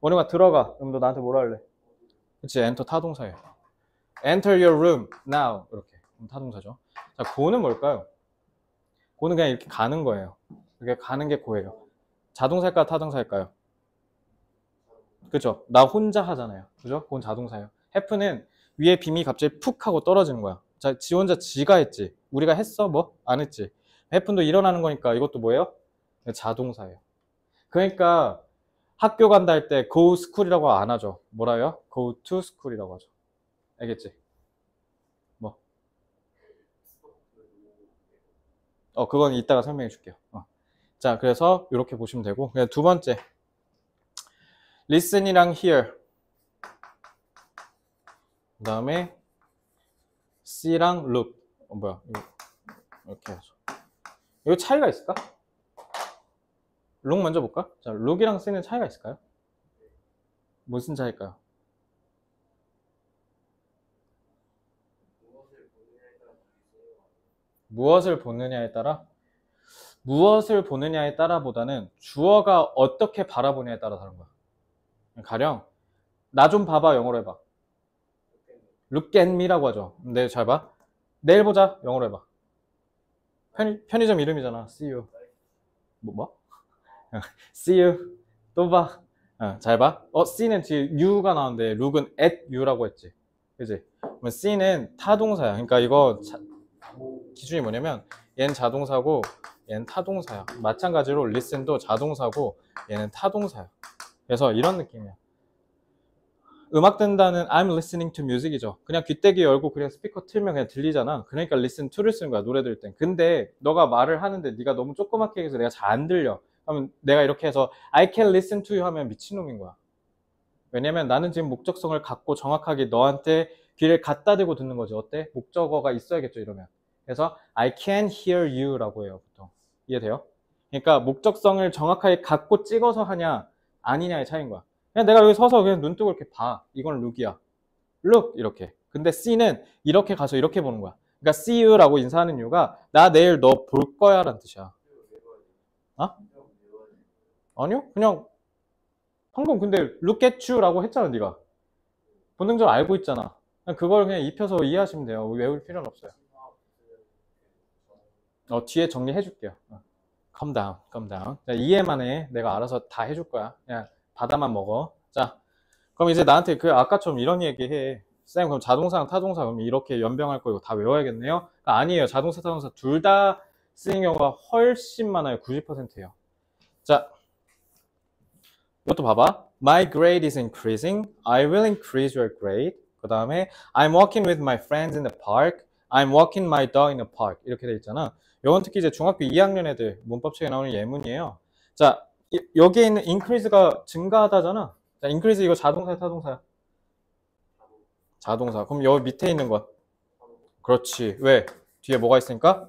원희가 들어가. 그럼 너 나한테 뭐라 할래? 그치, 엔터 타동사예요. Enter your room now. 이렇게. 타동사죠. 자, 고는 뭘까요? 고는 그냥 이렇게 가는 거예요. 이렇게 가는 게 고예요. 자동사일까 타동사일까요? 그죠? 나 혼자 하잖아요. 그죠? 그건 자동사예요. 해프는 위에 빔이 갑자기 푹 하고 떨어지는 거야. 자, 지 혼자 지가 했지. 우리가 했어? 뭐? 안 했지. 해픈도 일어나는 거니까 이것도 뭐예요? 자동사예요. 그러니까 학교 간다 할 때 go school이라고 안 하죠. 뭐라요? go to school이라고 하죠. 알겠지? 뭐? 어, 그건 이따가 설명해 줄게요. 어. 자, 그래서 이렇게 보시면 되고. 두 번째. listen이랑 hear. 그 다음에 C랑 look. 어, 뭐야. 이렇게 하죠. 이거 차이가 있을까? look 먼저 볼까? 자, look이랑 C는 차이가 있을까요? 무슨 차이일까요? 무엇을 보느냐에 따라 무엇을 보느냐에 따라보다는 주어가 어떻게 바라보냐에 따라 다른 거야. 가령 나 좀 봐봐 영어로 해봐. Look at me라고 하죠. 네, 잘 봐. 내일 보자 영어로 해봐. 편의, 편의점 이름이잖아. see you. 뭐 뭐? see you. 또 봐. 어, 잘 봐. 어, C는 뒤에 you가 나오는데 look은 at you라고 했지. 그지? C는 타동사야. 그러니까 이거 차, 기준이 뭐냐면 얘는 자동사고 얘는 타동사야. 마찬가지로 listen도 자동사고 얘는 타동사야. 그래서 이런 느낌이야. 음악 듣는다는 I'm listening to music이죠. 그냥 귀때기 열고 그냥 스피커 틀면 그냥 들리잖아. 그러니까 listen to를 쓰는 거야. 노래 들을 땐. 근데 너가 말을 하는데 네가 너무 조그맣게 해서 내가 잘 안 들려. 그러면 내가 이렇게 해서 I can listen to you 하면 미친놈인 거야. 왜냐면 나는 지금 목적성을 갖고 정확하게 너한테 귀를 갖다 대고 듣는 거지. 어때? 목적어가 있어야겠죠. 이러면. 그래서 I can hear you라고 해요. 보통. 이해돼요? 그러니까 목적성을 정확하게 갖고 찍어서 하냐 아니냐의 차이인 거야. 그냥 내가 여기 서서 그냥 눈 뜨고 이렇게 봐. 이건 룩이야. 룩 이렇게. 근데 C는 이렇게 가서 이렇게 보는 거야. 그러니까 see you라고 인사하는 이유가 나 내일 너 볼 거야 라는 뜻이야. 어? 아니요. 그냥 방금 근데 look at you라고 했잖아 네가. 본능적으로 알고 있잖아. 그냥 그걸 그냥 입혀서 이해하시면 돼요. 외울 필요는 없어요. 어, 뒤에 정리해 줄게요. down. 자, 이해만 해. 내가 알아서 다 해줄 거야. 그냥 받아만 먹어. 자, 그럼 이제 나한테 그 아까처럼 이런 얘기 해. 쌤, 그럼 자동사랑 타동사 그럼 이렇게 연병할 거 이거 다 외워야겠네요? 그러니까 아니에요. 자동사, 타동사 둘 다 쓰는 경우가 훨씬 많아요. 90%예요. 자, 이것도 봐봐. My grade is increasing. I will increase your grade. 그 다음에 I'm walking with my friends in the park. I'm walking my dog in the park. 이렇게 돼 있잖아. 이건 특히 이제 중학교 2학년 애들 문법 책에 나오는 예문이에요. 자, 여기에 있는 increase가 증가하다잖아. 자, increase 이거 자동사야, 타동사야? 자동사. 그럼 여기 밑에 있는 것. 그렇지. 왜? 뒤에 뭐가 있으니까?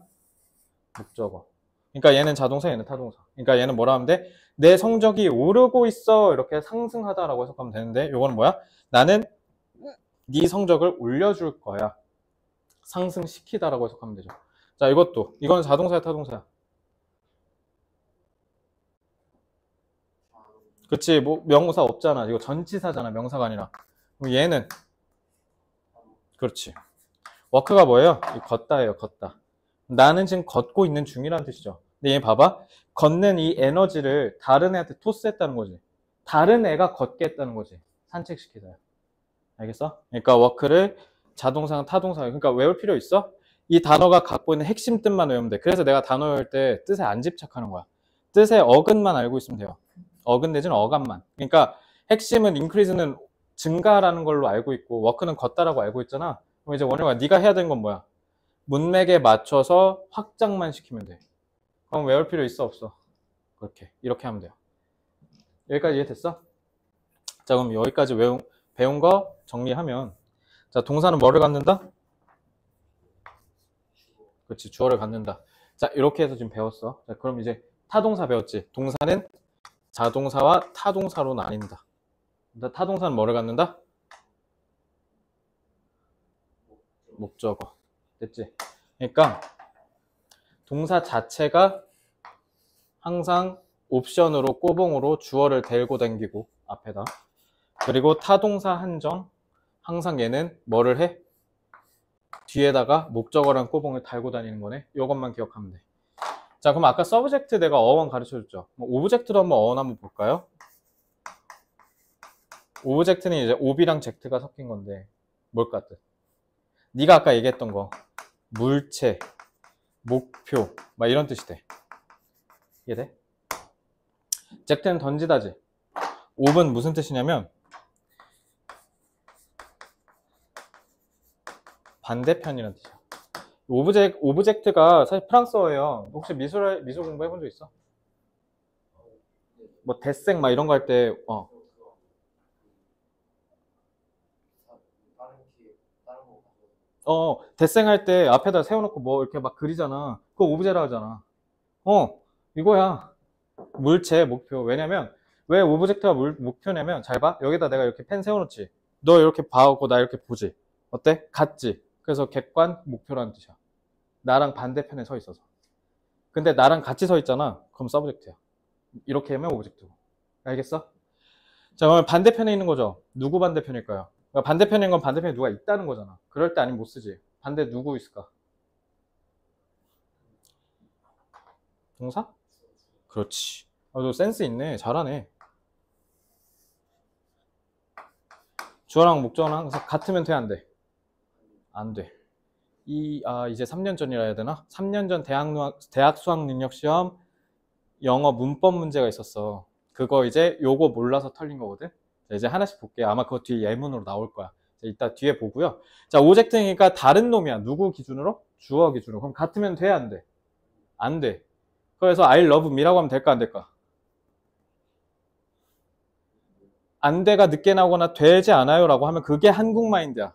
목적어. 그러니까 얘는 자동사, 얘는 타동사. 그러니까 얘는 뭐라 하면 돼? 내 성적이 오르고 있어. 이렇게 상승하다라고 해석하면 되는데 이거는 뭐야? 나는 네 성적을 올려줄 거야. 상승시키다라고 해석하면 되죠. 자, 이것도. 이건 자동사야, 타동사야? 그치, 뭐, 명사 없잖아. 이거 전치사잖아, 명사가 아니라. 그럼 얘는, 그렇지. 워크가 뭐예요? 걷다예요, 걷다. 나는 지금 걷고 있는 중이라는 뜻이죠. 근데 얘 봐봐. 걷는 이 에너지를 다른 애한테 토스했다는 거지. 다른 애가 걷게 했다는 거지. 산책시키다. 알겠어? 그러니까 walk를 자동사랑 타동사, 그러니까 외울 필요 있어? 이 단어가 갖고 있는 핵심 뜻만 외우면 돼. 그래서 내가 단어 외울 때 뜻에 안 집착하는 거야. 뜻의 어근만 알고 있으면 돼요. 내지는 어감만. 그러니까 핵심은 increase는 증가라는 걸로 알고 있고 walk는 걷다라고 알고 있잖아. 그럼 이제 원효가 네가 해야 되는 건 뭐야? 문맥에 맞춰서 확장만 시키면 돼. 그럼 외울 필요 있어 없어? 그렇게 이렇게 하면 돼요. 여기까지 이해됐어? 자 그럼 여기까지 외운, 배운 거 정리하면 자 동사는 뭐를 갖는다? 그렇지 주어를 갖는다. 자 이렇게 해서 지금 배웠어. 자 그럼 이제 타동사 배웠지. 동사는 자동사와 타동사로 나뉜다. 타동사는 뭐를 갖는다? 목적어. 됐지? 그러니까 동사 자체가 항상 옵션으로 꼬봉으로 주어를 데리고 다니고 앞에다 그리고 타동사 한정 항상 얘는 뭐를 해? 뒤에다가 목적어랑 꼬봉을 달고 다니는 거네 이것만 기억하면 돼 자 그럼 아까 subject 내가 어원 가르쳐줬죠 object로 한번 어원 한번 볼까요? object는 이제 ob이랑 ject가 섞인 건데 뭘까 뜻? 네가 아까 얘기했던 거 물체, 목표 막 이런 뜻이 돼 이해돼? ject는 던지다지 ob은 무슨 뜻이냐면 반대편이라는 뜻이야 objec, object가 사실 프랑스어예요 혹시 미술, 미술 공부 해 본 적 있어? 뭐 데생 막 이런 거 할 때 어. 어, 데생할 때 앞에다 세워놓고 뭐 이렇게 막 그리잖아. 그거 오브제라 하잖아. 어, 이거야. 물체, 목표. 왜냐면, 왜 object가 물, 목표냐면, 잘 봐. 여기다 내가 이렇게 펜 세워놓지. 너 이렇게 봐오고 나 이렇게 보지. 어때? 같지? 그래서 객관, 목표라는 뜻이야. 나랑 반대편에 서 있어서. 근데 나랑 같이 서 있잖아. 그럼 서브젝트야. 이렇게 하면 오브젝트고. 알겠어? 자, 그러면 반대편에 있는 거죠. 누구 반대편일까요? 그러니까 반대편인 건 반대편에 누가 있다는 거잖아. 그럴 때 아니면 못 쓰지. 반대 누구 있을까? 동사? 그렇지. 아, 너 센스 있네. 잘하네. 주어랑 목적어랑 항상 같으면 돼, 안 돼? 안 돼. 이, 아, 이제 3년 전이라 해야 되나? 3년 전 대학, 대학 수학 능력 시험 영어 문법 문제가 있었어. 그거 이제 요거 몰라서 털린 거거든? 이제 하나씩 볼게요. 아마 그거 뒤에 예문으로 나올 거야. 이따 뒤에 보고요. 자, 오젝트니까 다른 놈이야. 누구 기준으로? 주어 기준으로. 그럼 같으면 돼, 안 돼? 안 돼. 그래서 I love me라고 하면 될까, 안 될까? 안 돼가 늦게 나오거나 되지 않아요 라고 하면 그게 한국 마인드야.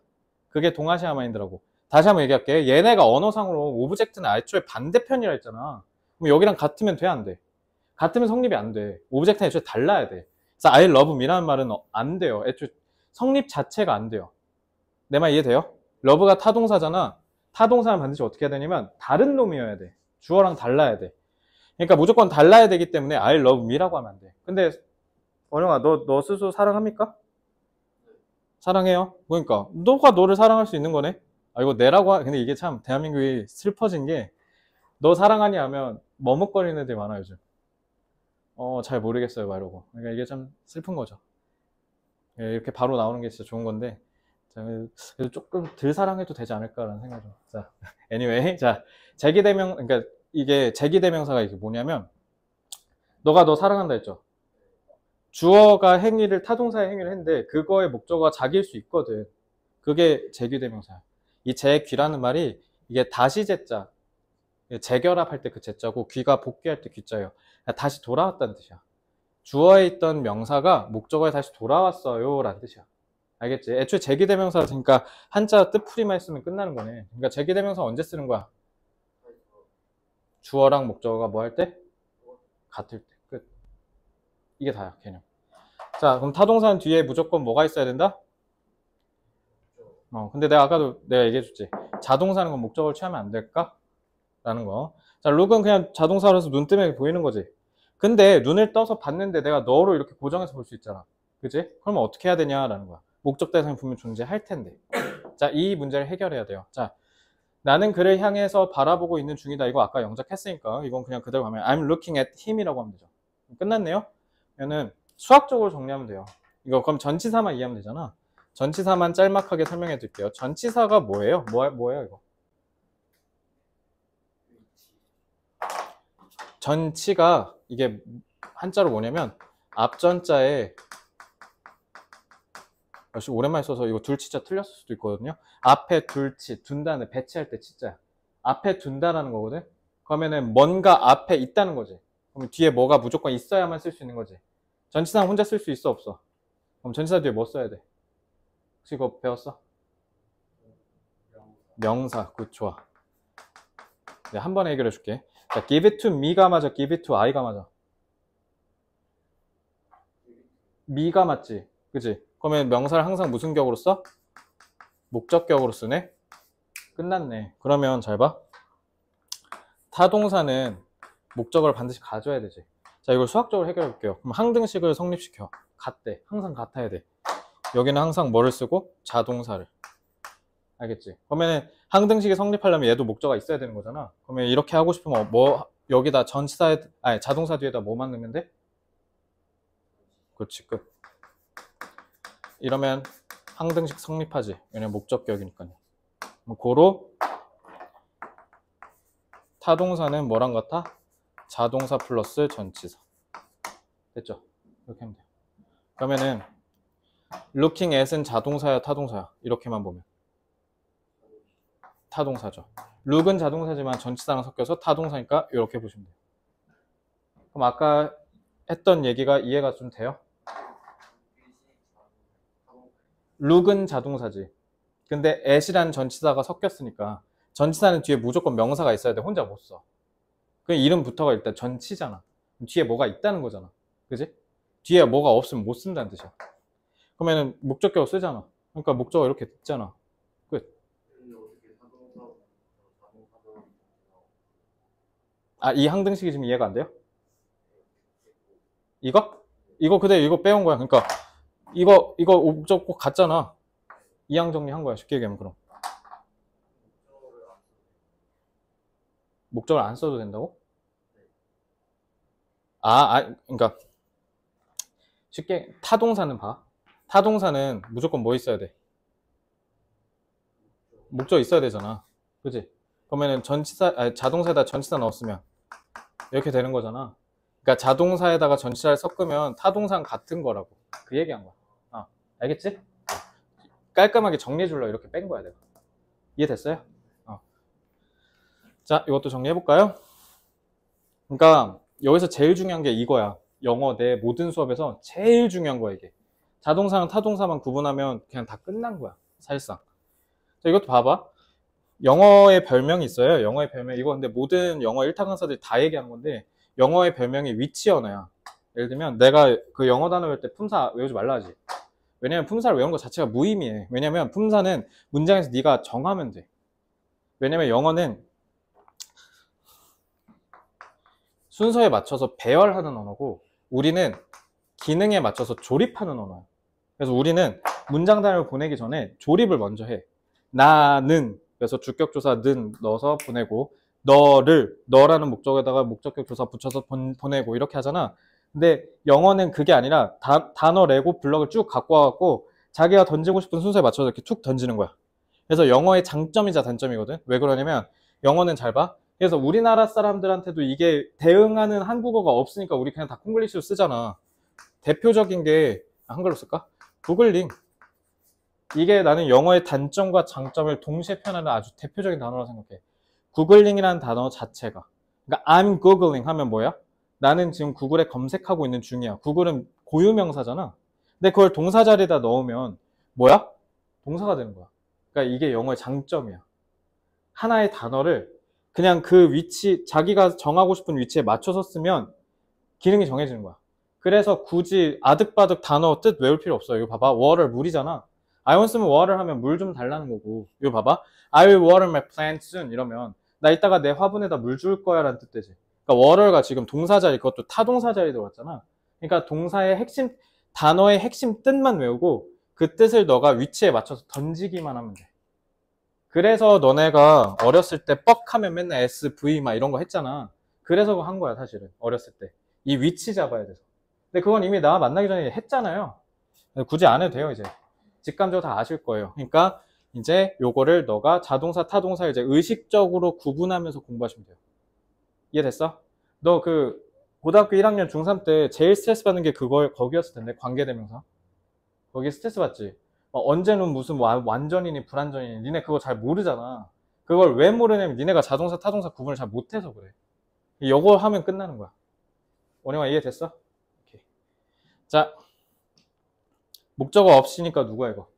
그게 동아시아 마인드라고. 다시 한번 얘기할게. 얘네가 언어상으로 object는 애초에 반대편이라 했잖아. 그럼 여기랑 같으면 돼, 안 돼? 같으면 성립이 안 돼. object는 애초에 달라야 돼. 그래서 I love me라는 말은 안 돼요. 애초에 성립 자체가 안 돼요. 내 말 이해돼요? love가 타동사잖아. 타동사는 반드시 어떻게 해야 되냐면 다른 놈이어야 돼. 주어랑 달라야 돼. 그러니까 무조건 달라야 되기 때문에 I love me라고 하면 안 돼. 근데 원영아 너, 너 스스로 사랑합니까? 사랑해요. 그러니까 너가 너를 사랑할 수 있는 거네. 아 이거 내라고 하... 근데 이게 참 대한민국이 슬퍼진 게 너 사랑하니 하면 머뭇거리는 애들이 많아 요즘. 어 잘 모르겠어요 막 이러고. 그러니까 이게 참 슬픈 거죠. 예, 이렇게 바로 나오는 게 진짜 좋은 건데 그래서 조금 덜 사랑해도 되지 않을까라는 생각이 좀. 자, anyway, 자 제기대명 그러니까 이게 제기대명사가 이게 뭐냐면 너가 너 사랑한다 했죠. 주어가 행위를 타동사의 행위를 했는데 그거의 목적어가 자기일 수 있거든. 그게 제기대명사야. 이 제귀라는 말이 이게 다시 제자 재결합할 때 그 제자고 귀가 복귀할 때 귀자예요. 다시 돌아왔다는 뜻이야. 주어에 있던 명사가 목적어에 다시 돌아왔어요 라는 뜻이야 알겠지? 애초에 제기대명사 그러니까 한자 뜻풀이만 했으면 끝나는 거네 그러니까 제기대명사 언제 쓰는 거야? 주어랑 목적어가 뭐 할 때? 같을 때 끝. 이게 다야 개념 자 그럼 타동사는 뒤에 무조건 뭐가 있어야 된다? 어 근데 내가 아까도 내가 얘기해줬지 자동사는 건 목적어를 취하면 안 될까? 라는 거자 룩은 그냥 자동사라서 눈 뜨면 보이는 거지 근데 눈을 떠서 봤는데 내가 너로 이렇게 고정해서 볼 수 있잖아. 그지? 그러면 어떻게 해야 되냐라는 거야. 목적 대상이 분명 존재할 텐데. 자, 이 문제를 해결해야 돼요. 자, 나는 그를 향해서 바라보고 있는 중이다. 이거 아까 영작했으니까 이건 그냥 그대로 가면 I'm looking at him이라고 하면 되죠. 끝났네요. 그러면은 수학적으로 정리하면 돼요. 이거 그럼 전치사만 이해하면 되잖아. 전치사만 짤막하게 설명해 드릴게요. 전치사가 뭐예요? 뭐, 뭐예요 이거? 전치가 이게 한자로 뭐냐면 앞전자에 역시 오랜만에 써서 이거 둘치자 틀렸을 수도 있거든요. 앞에 둘치, 둔다는 배치할 때 치자. 앞에 둔다라는 거거든. 그러면은 뭔가 앞에 있다는 거지. 그럼 뒤에 뭐가 무조건 있어야만 쓸 수 있는 거지. 전치사 혼자 쓸 수 있어 없어? 그럼 전치사 뒤에 뭐 써야 돼? 혹시 그거 배웠어? 명사. good 좋아. 네, 한 번에 해결해 줄게. 자, give it to me가 맞아, give it to I가 맞아. me가 맞지? 그지? 그러면 명사를 항상 무슨 격으로 써? 목적격으로 쓰네? 끝났네. 그러면 잘 봐. 타동사는 목적을 반드시 가져야 되지. 자, 이걸 수학적으로 해결해 볼게요. 그럼 항등식을 성립시켜. 같대. 항상 같아야 돼. 여기는 항상 뭐를 쓰고? 자동사를. 알겠지? 그러면 항등식이 성립하려면 얘도 목적가 있어야 되는 거잖아. 그러면 이렇게 하고 싶으면 뭐 여기다 전치사에 아니 자동사 뒤에다 뭐만 넣으면 돼? 그렇지 끝. 이러면 항등식 성립하지. 왜냐면 목적격이니까요. 뭐 고로 타동사는 뭐랑 같아? 자동사 플러스 전치사. 됐죠? 이렇게 하면 돼요. 그러면은 looking at은 자동사야 타동사야 이렇게만 보면 타동사죠. look은 자동사지만 전치사랑 섞여서 타동사니까 이렇게 보시면 돼요. 그럼 아까 했던 얘기가 이해가 좀 돼요? look은 자동사지. 근데 at이라는 전치사가 섞였으니까 전치사는 뒤에 무조건 명사가 있어야 돼. 혼자 못 써. 그 이름부터가 일단 전치잖아. 뒤에 뭐가 있다는 거잖아. 그지? 뒤에 뭐가 없으면 못 쓴다는 뜻이야. 그러면은 목적격 쓰잖아. 그러니까 목적어 이렇게 듣잖아. 끝. 아, 이 항등식이 지금 이해가 안 돼요? 이거? 이거 그대로 이거 빼온 거야. 그러니까 이거 이거 목적 꼭 같잖아. 이항 정리한 거야. 쉽게 얘기하면 그럼. 목적을 안 써도 된다고? 아, 아, 그러니까 쉽게 타동사는 봐. 타동사는 무조건 뭐 있어야 돼? 목적 있어야 되잖아. 그지? 그러면은 전치사, 아니, 자동사에다 전치사 넣었으면 이렇게 되는 거잖아. 그러니까 자동사에다가 전치사를 섞으면 타동사는 같은 거라고. 그 얘기한 거야. 어, 알겠지? 깔끔하게 정리해 줄러 이렇게 뺀 거야, 내가. 이해됐어요? 어. 자, 이것도 정리해 볼까요? 그러니까 여기서 제일 중요한 게 이거야. 영어 내 모든 수업에서 제일 중요한 거야, 이게. 자동사랑 타동사만 구분하면 그냥 다 끝난 거야, 사실상. 자, 이것도 봐봐. 영어의 별명이 있어요. 영어의 별명. 이거 근데 모든 영어 1타 강사들이 다 얘기하는 건데, 영어의 별명이 위치 언어야. 예를 들면 내가 그 영어 단어 외울 때 품사 외우지 말라 하지. 왜냐면 품사를 외우는 것 자체가 무의미해. 왜냐면 품사는 문장에서 네가 정하면 돼. 왜냐면 영어는 순서에 맞춰서 배열하는 언어고 우리는 기능에 맞춰서 조립하는 언어야. 그래서 우리는 문장 단어를 보내기 전에 조립을 먼저 해. 나는 그래서 주격조사 는 넣어서 보내고 너를 너라는 목적에다가 목적격 조사 붙여서 본- 보내고 이렇게 하잖아. 근데 영어는 그게 아니라 다- 단어 레고 블럭을 쭉 갖고 와갖고 자기가 던지고 싶은 순서에 맞춰서 이렇게 툭 던지는 거야. 그래서 영어의 장점이자 단점이거든. 왜 그러냐면 영어는 잘 봐. 그래서 우리나라 사람들한테도 이게 대응하는 한국어가 없으니까 우리 그냥 다 콩글리시로 쓰잖아. 대표적인 게 아, 한글로 쓸까? 구글링. 이게 나는 영어의 단점과 장점을 동시에 표현하는 아주 대표적인 단어라고 생각해. 구글링이라는 단어 자체가. 그러니까 I'm googling 하면 뭐야? 나는 지금 구글에 검색하고 있는 중이야. 구글은 고유명사잖아. 근데 그걸 동사 자리에다 넣으면 뭐야? 동사가 되는 거야. 그러니까 이게 영어의 장점이야. 하나의 단어를 그냥 그 위치, 자기가 정하고 싶은 위치에 맞춰서 쓰면 기능이 정해지는 거야. 그래서 굳이 아득바득 단어 뜻 외울 필요 없어. 이거 봐봐. water 물이잖아. I want some water 하면 물 좀 달라는 거고. 이거 봐봐. I will water my plant soon 이러면 나 이따가 내 화분에다 물 줄 거야 라는 뜻 되지. 그러니까 water가 지금 동사 자리, 그것도 타동사 자리에 들어갔잖아. 그러니까 동사의 핵심, 단어의 핵심 뜻만 외우고 그 뜻을 너가 위치에 맞춰서 던지기만 하면 돼. 그래서 너네가 어렸을 때 뻑 하면 맨날 S, V 막 이런 거 했잖아. 그래서 한 거야, 사실은. 어렸을 때. 이 위치 잡아야 돼서. 근데 그건 이미 나 만나기 전에 했잖아요. 굳이 안 해도 돼요, 이제. 직감적으로 다 아실 거예요. 그러니까 이제 요거를 너가 자동사, 타동사 이제 의식적으로 구분하면서 공부하시면 돼요. 이해됐어? 너 그 고등학교 1학년 중3 때 제일 스트레스 받는 게 그거 거기였을 텐데 관계대명사. 거기 스트레스 받지. 어, 언제는 무슨 와- 완전이니 불완전이니 니네 그거 잘 모르잖아. 그걸 왜 모르냐면 니네가 자동사, 타동사 구분을 잘 못해서 그래. 이거 하면 끝나는 거야. 원영아 이해됐어? 오케이. 자, 목적어 없이니까 누구야 이거?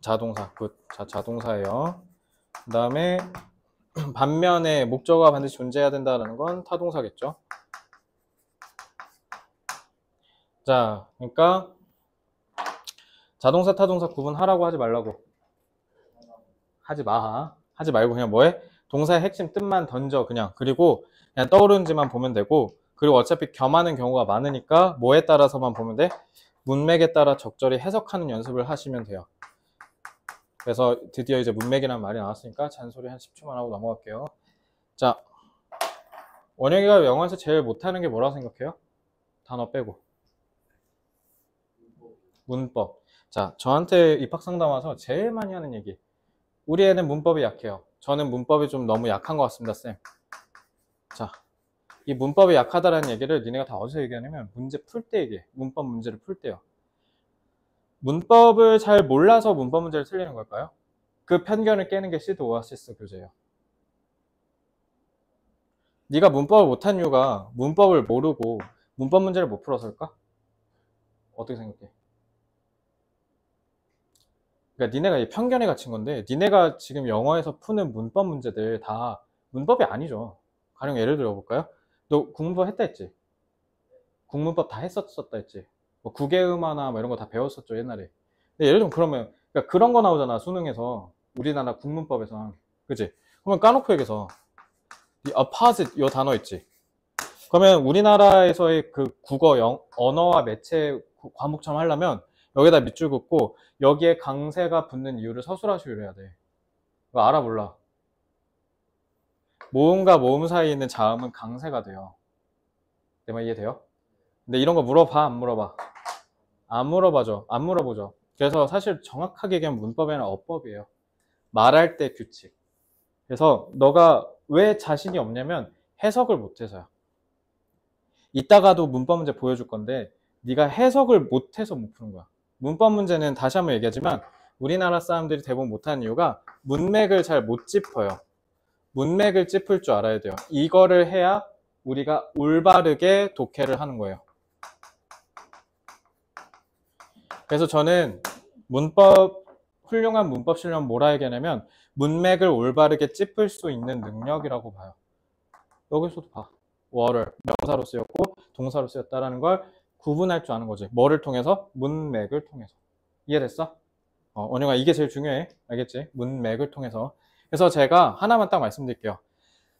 자동사. good. 자, 자동사예요. 그 다음에 반면에 목적어가 반드시 존재해야 된다는 건 타동사겠죠. 자, 그러니까 자동사, 타동사 구분하라고 하지 말라고. 하지 마. 하지 말고 그냥 뭐해? 동사의 핵심 뜻만 던져 그냥. 그리고 그냥 떠오르는지만 보면 되고 그리고 어차피 겸하는 경우가 많으니까 뭐에 따라서만 보면 돼? 문맥에 따라 적절히 해석하는 연습을 하시면 돼요. 그래서 드디어 이제 문맥이라는 말이 나왔으니까 잔소리 한 10초만 하고 넘어갈게요. 자, 원영이가 영어에서 제일 못하는 게 뭐라고 생각해요? 단어 빼고. 문법. 자, 저한테 입학 상담 와서 제일 많이 하는 얘기. 우리 애는 문법이 약해요. 저는 문법이 좀 너무 약한 것 같습니다, 쌤. 자, 이 문법이 약하다라는 얘기를 니네가 다 어디서 얘기하냐면 문제 풀 때 얘기해. 문법 문제를 풀 때요. 문법을 잘 몰라서 문법 문제를 틀리는 걸까요? 그 편견을 깨는 게 시드 오아시스 교재예요. 네가 문법을 못한 이유가 문법을 모르고 문법 문제를 못 풀어서일까? 어떻게 생각해? 그러니까 니네가 이 편견에 갇힌 건데 니네가 지금 영어에서 푸는 문법 문제들 다 문법이 아니죠. 가령 예를 들어 볼까요? 너 국문법 했다 했지? 국문법 다 했었었다 했지? 뭐 국외음화나 뭐 이런 거 다 배웠었죠 옛날에. 근데 예를 들면 그러면 그러니까 그런 거 나오잖아 수능에서 우리나라 국문법에서 그지? 그러면 까놓고 얘기해서 이 opposite 요 단어 있지? 그러면 우리나라에서의 그 국어 영, 언어와 매체 과목처럼 하려면 여기다 밑줄 긋고 여기에 강세가 붙는 이유를 서술하시로 해야 돼. 이거 알아 몰라? 모음과 모음 사이에 있는 자음은 강세가 돼요. 내 말 이해돼요? 근데 이런 거 물어봐 안 물어봐? 안 물어봐죠. 안 물어보죠. 그래서 사실 정확하게 얘기하면 문법에는 어법이에요. 말할 때 규칙. 그래서 너가 왜 자신이 없냐면 해석을 못해서야. 이따가도 문법 문제 보여줄 건데 네가 해석을 못해서 못 푸는 거야. 문법 문제는 다시 한번 얘기하지만 우리나라 사람들이 대부분 못하는 이유가 문맥을 잘 못 짚어요. 문맥을 짚을 줄 알아야 돼요. 이거를 해야 우리가 올바르게 독해를 하는 거예요. 그래서 저는 문법, 훌륭한 문법 실력 뭐라 얘기하냐면 문맥을 올바르게 짚을 수 있는 능력이라고 봐요. 여기서도 봐. water, 명사로 쓰였고 동사로 쓰였다라는 걸 구분할 줄 아는 거지. 뭐를 통해서? 문맥을 통해서. 이해됐어? 어, 원영아 이게 제일 중요해. 알겠지? 문맥을 통해서. 그래서 제가 하나만 딱 말씀드릴게요.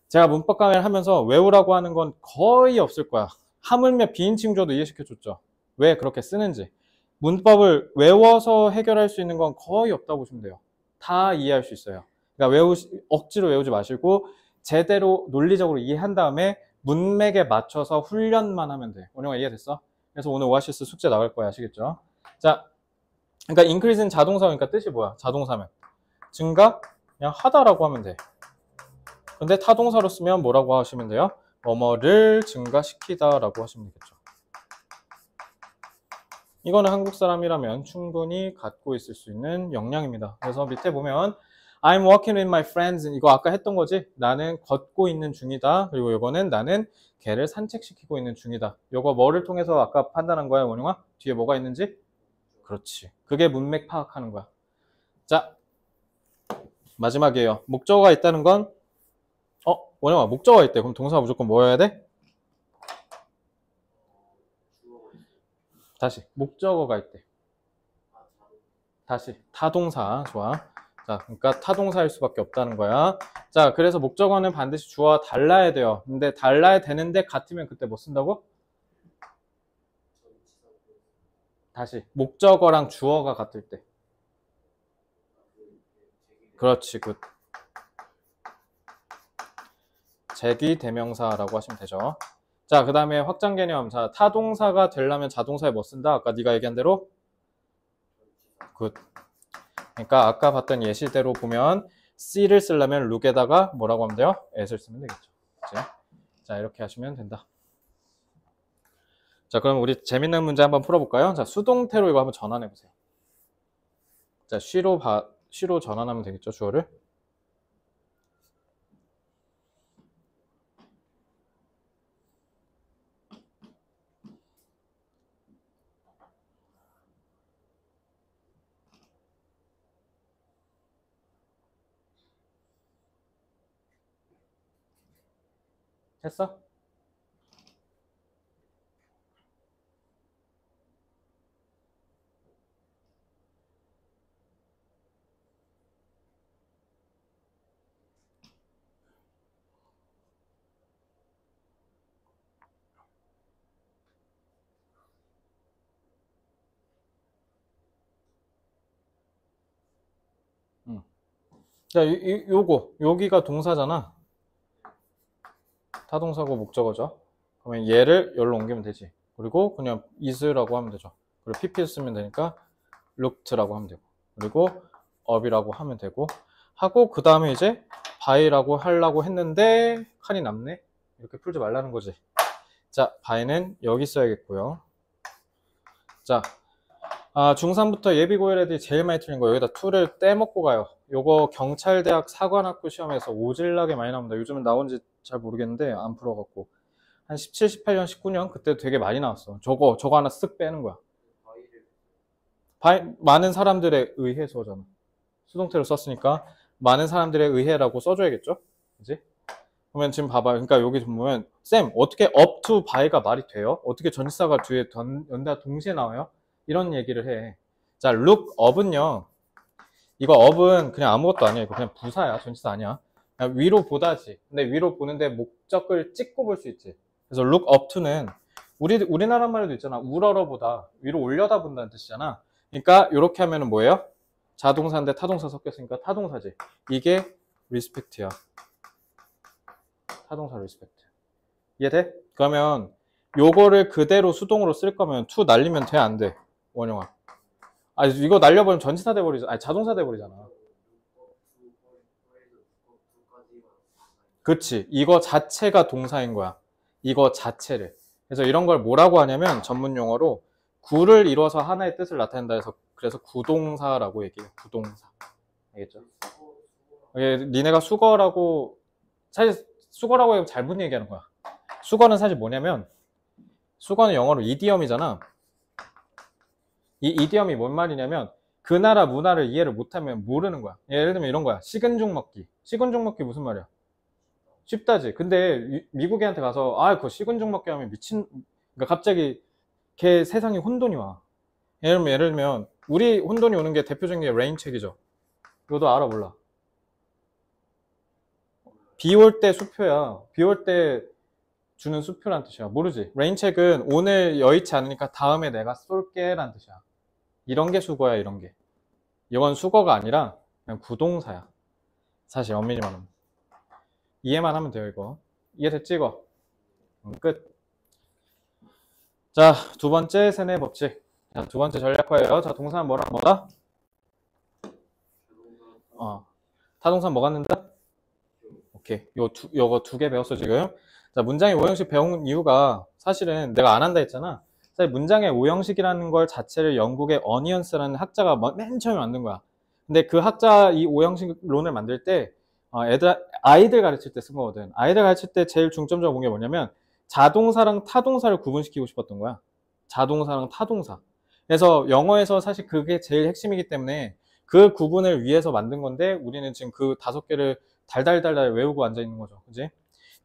제가 문법 강의를 하면서 외우라고 하는 건 거의 없을 거야. 하물며 비인칭 줘도 이해시켜줬죠. 왜 그렇게 쓰는지. 문법을 외워서 해결할 수 있는 건 거의 없다고 보시면 돼요. 다 이해할 수 있어요. 그러니까 외우 억지로 외우지 마시고 제대로 논리적으로 이해한 다음에 문맥에 맞춰서 훈련만 하면 돼. 원영아 이해됐어? 그래서 오늘 오아시스 숙제 나갈 거야. 아시겠죠? 자, 그러니까 increase는 자동사 그러니까 뜻이 뭐야? 자동사면 증가 그냥 하다라고 하면 돼. 근데 타동사로 쓰면 뭐라고 하시면 돼요? 뭐뭐를 증가시키다라고 하시면 되겠죠. 이거는 한국 사람이라면 충분히 갖고 있을 수 있는 역량입니다. 그래서 밑에 보면 I'm walking with my friends. 이거 아까 했던 거지? 나는 걷고 있는 중이다. 그리고 이거는 나는 개를 산책시키고 있는 중이다. 이거 뭐를 통해서 아까 판단한 거야, 원영아? 뒤에 뭐가 있는지? 그렇지. 그게 문맥 파악하는 거야. 자, 마지막이에요. 목적어가 있다는 건, 어, 원영아, 목적어가 있대. 그럼 동사가 무조건 뭐여야 돼? 다시, 목적어가 있대. 다시, 타동사. 좋아. 자, 그러니까 타동사일 수밖에 없다는 거야. 자, 그래서 목적어는 반드시 주어와 달라야 돼요. 근데 달라야 되는데 같으면 그때 뭐 쓴다고? 다시 목적어랑 주어가 같을 때. 그렇지, good. 재귀 대명사라고 하시면 되죠. 자, 그 다음에 확장 개념. 자, 타동사가 되려면 자동사에 뭐 쓴다? 아까 네가 얘기한 대로? good. 그러니까 아까 봤던 예시대로 보면 C를 쓰려면 look에다가 뭐라고 하면 돼요? at을 쓰면 되겠죠. 그치? 자 이렇게 하시면 된다. 자 그럼 우리 재밌는 문제 한번 풀어볼까요? 자 수동태로 이거 한번 전환해 보세요. 자 she로 바, she로 전환하면 되겠죠 주어를. 됐어? 자, 요, 요거, 여기가 동사잖아. 타동사고 목적어죠. 그러면 얘를 여기로 옮기면 되지. 그리고 그냥 is라고 하면 되죠. 그리고 pp 쓰면 되니까 looked라고 하면 되고. 그리고 up이라고 하면 되고. 하고 그 다음에 이제 by라고 하려고 했는데 칸이 남네. 이렇게 풀지 말라는 거지. 자, by는 여기 써야겠고요. 자, 아, 중3부터 예비고일 애들이 제일 많이 틀린 거 여기다 2를 떼먹고 가요. 요거 경찰대학 사관학부 시험에서 오질나게 많이 나옵니다. 요즘은 나온지 잘 모르겠는데 안 풀어갖고 한 17, 18년, 19년 그때 되게 많이 나왔어. 저거 저거 하나 쓱 빼는 거야. 바- 많은 사람들에 의해서잖아. 수동태로 썼으니까 많은 사람들에 의해라고 써줘야겠죠? 그지? 그러면 지금 봐봐요. 그러니까 여기 좀 보면 쌤 어떻게 up to by가 말이 돼요? 어떻게 전치사가 뒤에 던- 연달아 동시에 나와요? 이런 얘기를 해. 자, look up은요. 이거 up은 그냥 아무것도 아니야. 이거 그냥 부사야. 전치사 아니야. 그냥 위로 보다지. 근데 위로 보는데 목적을 찍고 볼 수 있지. 그래서 look up to는 우리 우리나라 말에도 있잖아. 우러러보다 위로 올려다 본다는 뜻이잖아. 그러니까 이렇게 하면은 뭐예요? 자동사인데 타동사 섞였으니까 타동사지. 이게 respect야. 타동사 respect. 이해돼? 그러면 요거를 그대로 수동으로 쓸 거면 to 날리면 돼, 안 돼? 원영아. 아, 이거 날려버리면 전치사 돼버리잖아. 아니, 자동사 돼버리잖아. 그치. 이거 자체가 동사인 거야. 이거 자체를. 그래서 이런 걸 뭐라고 하냐면 전문 용어로 구를 이뤄서 하나의 뜻을 나타낸다 해서 그래서 구동사라고 얘기해요. 구동사. 알겠죠? 이게 니네가 숙어라고 사실 숙어라고 하면 잘못 얘기하는 거야. 숙어는 사실 뭐냐면 숙어는 영어로 idiom이잖아. 이 idiom이 뭔 말이냐면 그 나라 문화를 이해를 못하면 모르는 거야. 예를 들면 이런 거야. 식은 죽 먹기. 식은 죽 먹기 무슨 말이야? 쉽다지. 근데 미- 미국애한테 가서 아, 그거 식은 죽 먹기 하면 미친 그러니까 갑자기 걔 세상에 혼돈이 와. 예를 들면 예를 들면 우리 혼돈이 오는 게 대표적인 게 rain check이죠. 이거도 알아 몰라. 비 올 때 수표야. 비 올 때 주는 수표란 뜻이야. 모르지? 레인책은 오늘 여의치 않으니까 다음에 내가 쏠게 란 뜻이야. 이런 게 수거야, 이런 게. 이건 수거가 아니라 그냥 구동사야. 사실 엄밀히 말하면. 이해만 하면 돼요, 이거. 이해됐지, 이거? 음, 끝. 자, 두 번째 세뇌 법칙. 자, 두 번째 전략화예요. 자, 동사는 뭐랑 뭐다? 어. 타동사 뭐가 는다? 오케이. 요 두, 요거 두 개 배웠어, 지금. 자, 문장의 오형식 배운 이유가 사실은 내가 안 한다 했잖아. 사실 문장의 오형식이라는 걸 자체를 영국의 어니언스라는 학자가 뭐- 맨 처음에 만든 거야. 근데 그 학자 이 오형식론을 만들 때 어, 애들 아이들 가르칠 때 쓴 거거든. 아이들 가르칠 때 제일 중점적으로 본 게 뭐냐면 자동사랑 타동사를 구분시키고 싶었던 거야. 자동사랑 타동사. 그래서 영어에서 사실 그게 제일 핵심이기 때문에 그 구분을 위해서 만든 건데 우리는 지금 그 다섯 개를 달달달달 외우고 앉아 있는 거죠. 그지?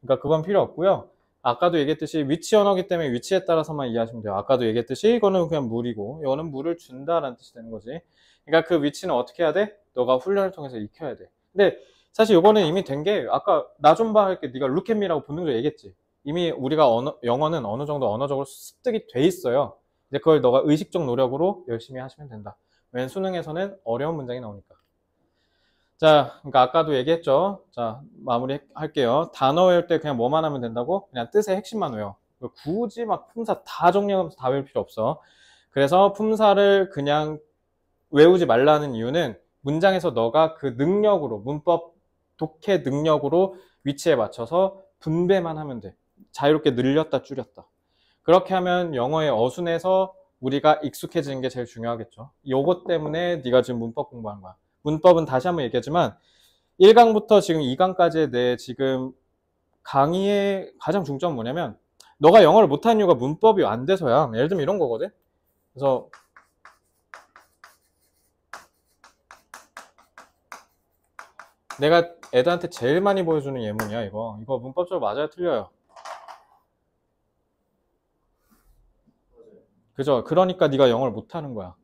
그러니까 그건 필요 없고요. 아까도 얘기했듯이 위치 언어기 때문에 위치에 따라서만 이해하시면 돼요. 아까도 얘기했듯이 이거는 그냥 물이고 이거는 물을 준다라는 뜻이 되는 거지. 그러니까 그 위치는 어떻게 해야 돼? 너가 훈련을 통해서 익혀야 돼. 근데 사실 이거는 이미 된 게 아까 나 좀 봐 할 때 네가 me라고 본능적으로 얘기했지. 이미 우리가 언어, 영어는 어느 정도 언어적으로 습득이 돼 있어요. 이제 그걸 너가 의식적 노력으로 열심히 하시면 된다. 웬 수능에서는 어려운 문장이 나오니까. 자, 그러니까 아까도 얘기했죠. 자, 마무리 할게요. 단어 외울 때 그냥 뭐만 하면 된다고? 그냥 뜻의 핵심만 외워. 굳이 막 품사 다 정리하면서 다 외울 필요 없어. 그래서 품사를 그냥 외우지 말라는 이유는 문장에서 너가 그 능력으로, 문법 독해 능력으로 위치에 맞춰서 분배만 하면 돼. 자유롭게 늘렸다, 줄였다. 그렇게 하면 영어의 어순에서 우리가 익숙해지는 게 제일 중요하겠죠. 요것 때문에 네가 지금 문법 공부하는 거야. 문법은 다시 한번 얘기하지만 1강부터 지금 2강까지의 내 지금 강의의 가장 중점은 뭐냐면 너가 영어를 못하는 이유가 문법이 안 돼서야. 예를 들면 이런 거거든. 그래서 내가 애들한테 제일 많이 보여주는 예문이야 이거. 이거 문법적으로 맞아요 틀려요? 그죠? 그러니까 네가 영어를 못하는 거야.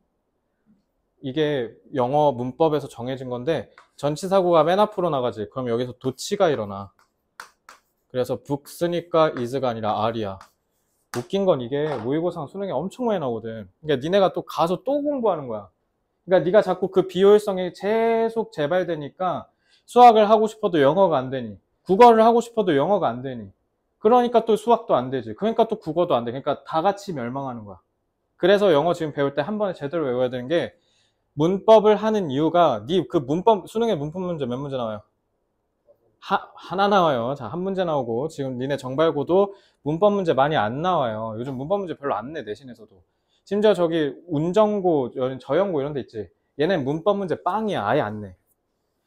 이게 영어 문법에서 정해진 건데 전치사구가 맨 앞으로 나가지. 그럼 여기서 도치가 일어나. 그래서 북 쓰니까 is가 아니라 are야. 웃긴 건 이게 모의고사 수능에 엄청 많이 나오거든. 그러니까 니네가 또 가서 또 공부하는 거야. 그러니까 네가 자꾸 그 비효율성이 계속 재발되니까 수학을 하고 싶어도 영어가 안 되니. 국어를 하고 싶어도 영어가 안 되니. 그러니까 또 수학도 안 되지. 그러니까 또 국어도 안 돼. 그러니까 다 같이 멸망하는 거야. 그래서 영어 지금 배울 때 한 번에 제대로 외워야 되는 게 문법을 하는 이유가 네 그 문법 수능에 문법 문제 몇 문제 나와요? 하, 하나 나와요. 자, 한 문제 나오고 지금 니네 정발고도 문법 문제 많이 안 나와요. 요즘 문법 문제 별로 안 내, 내신에서도. 심지어 저기 운정고, 저영고 이런 데 있지. 얘는 문법 문제 빵이야. 아예 안 내.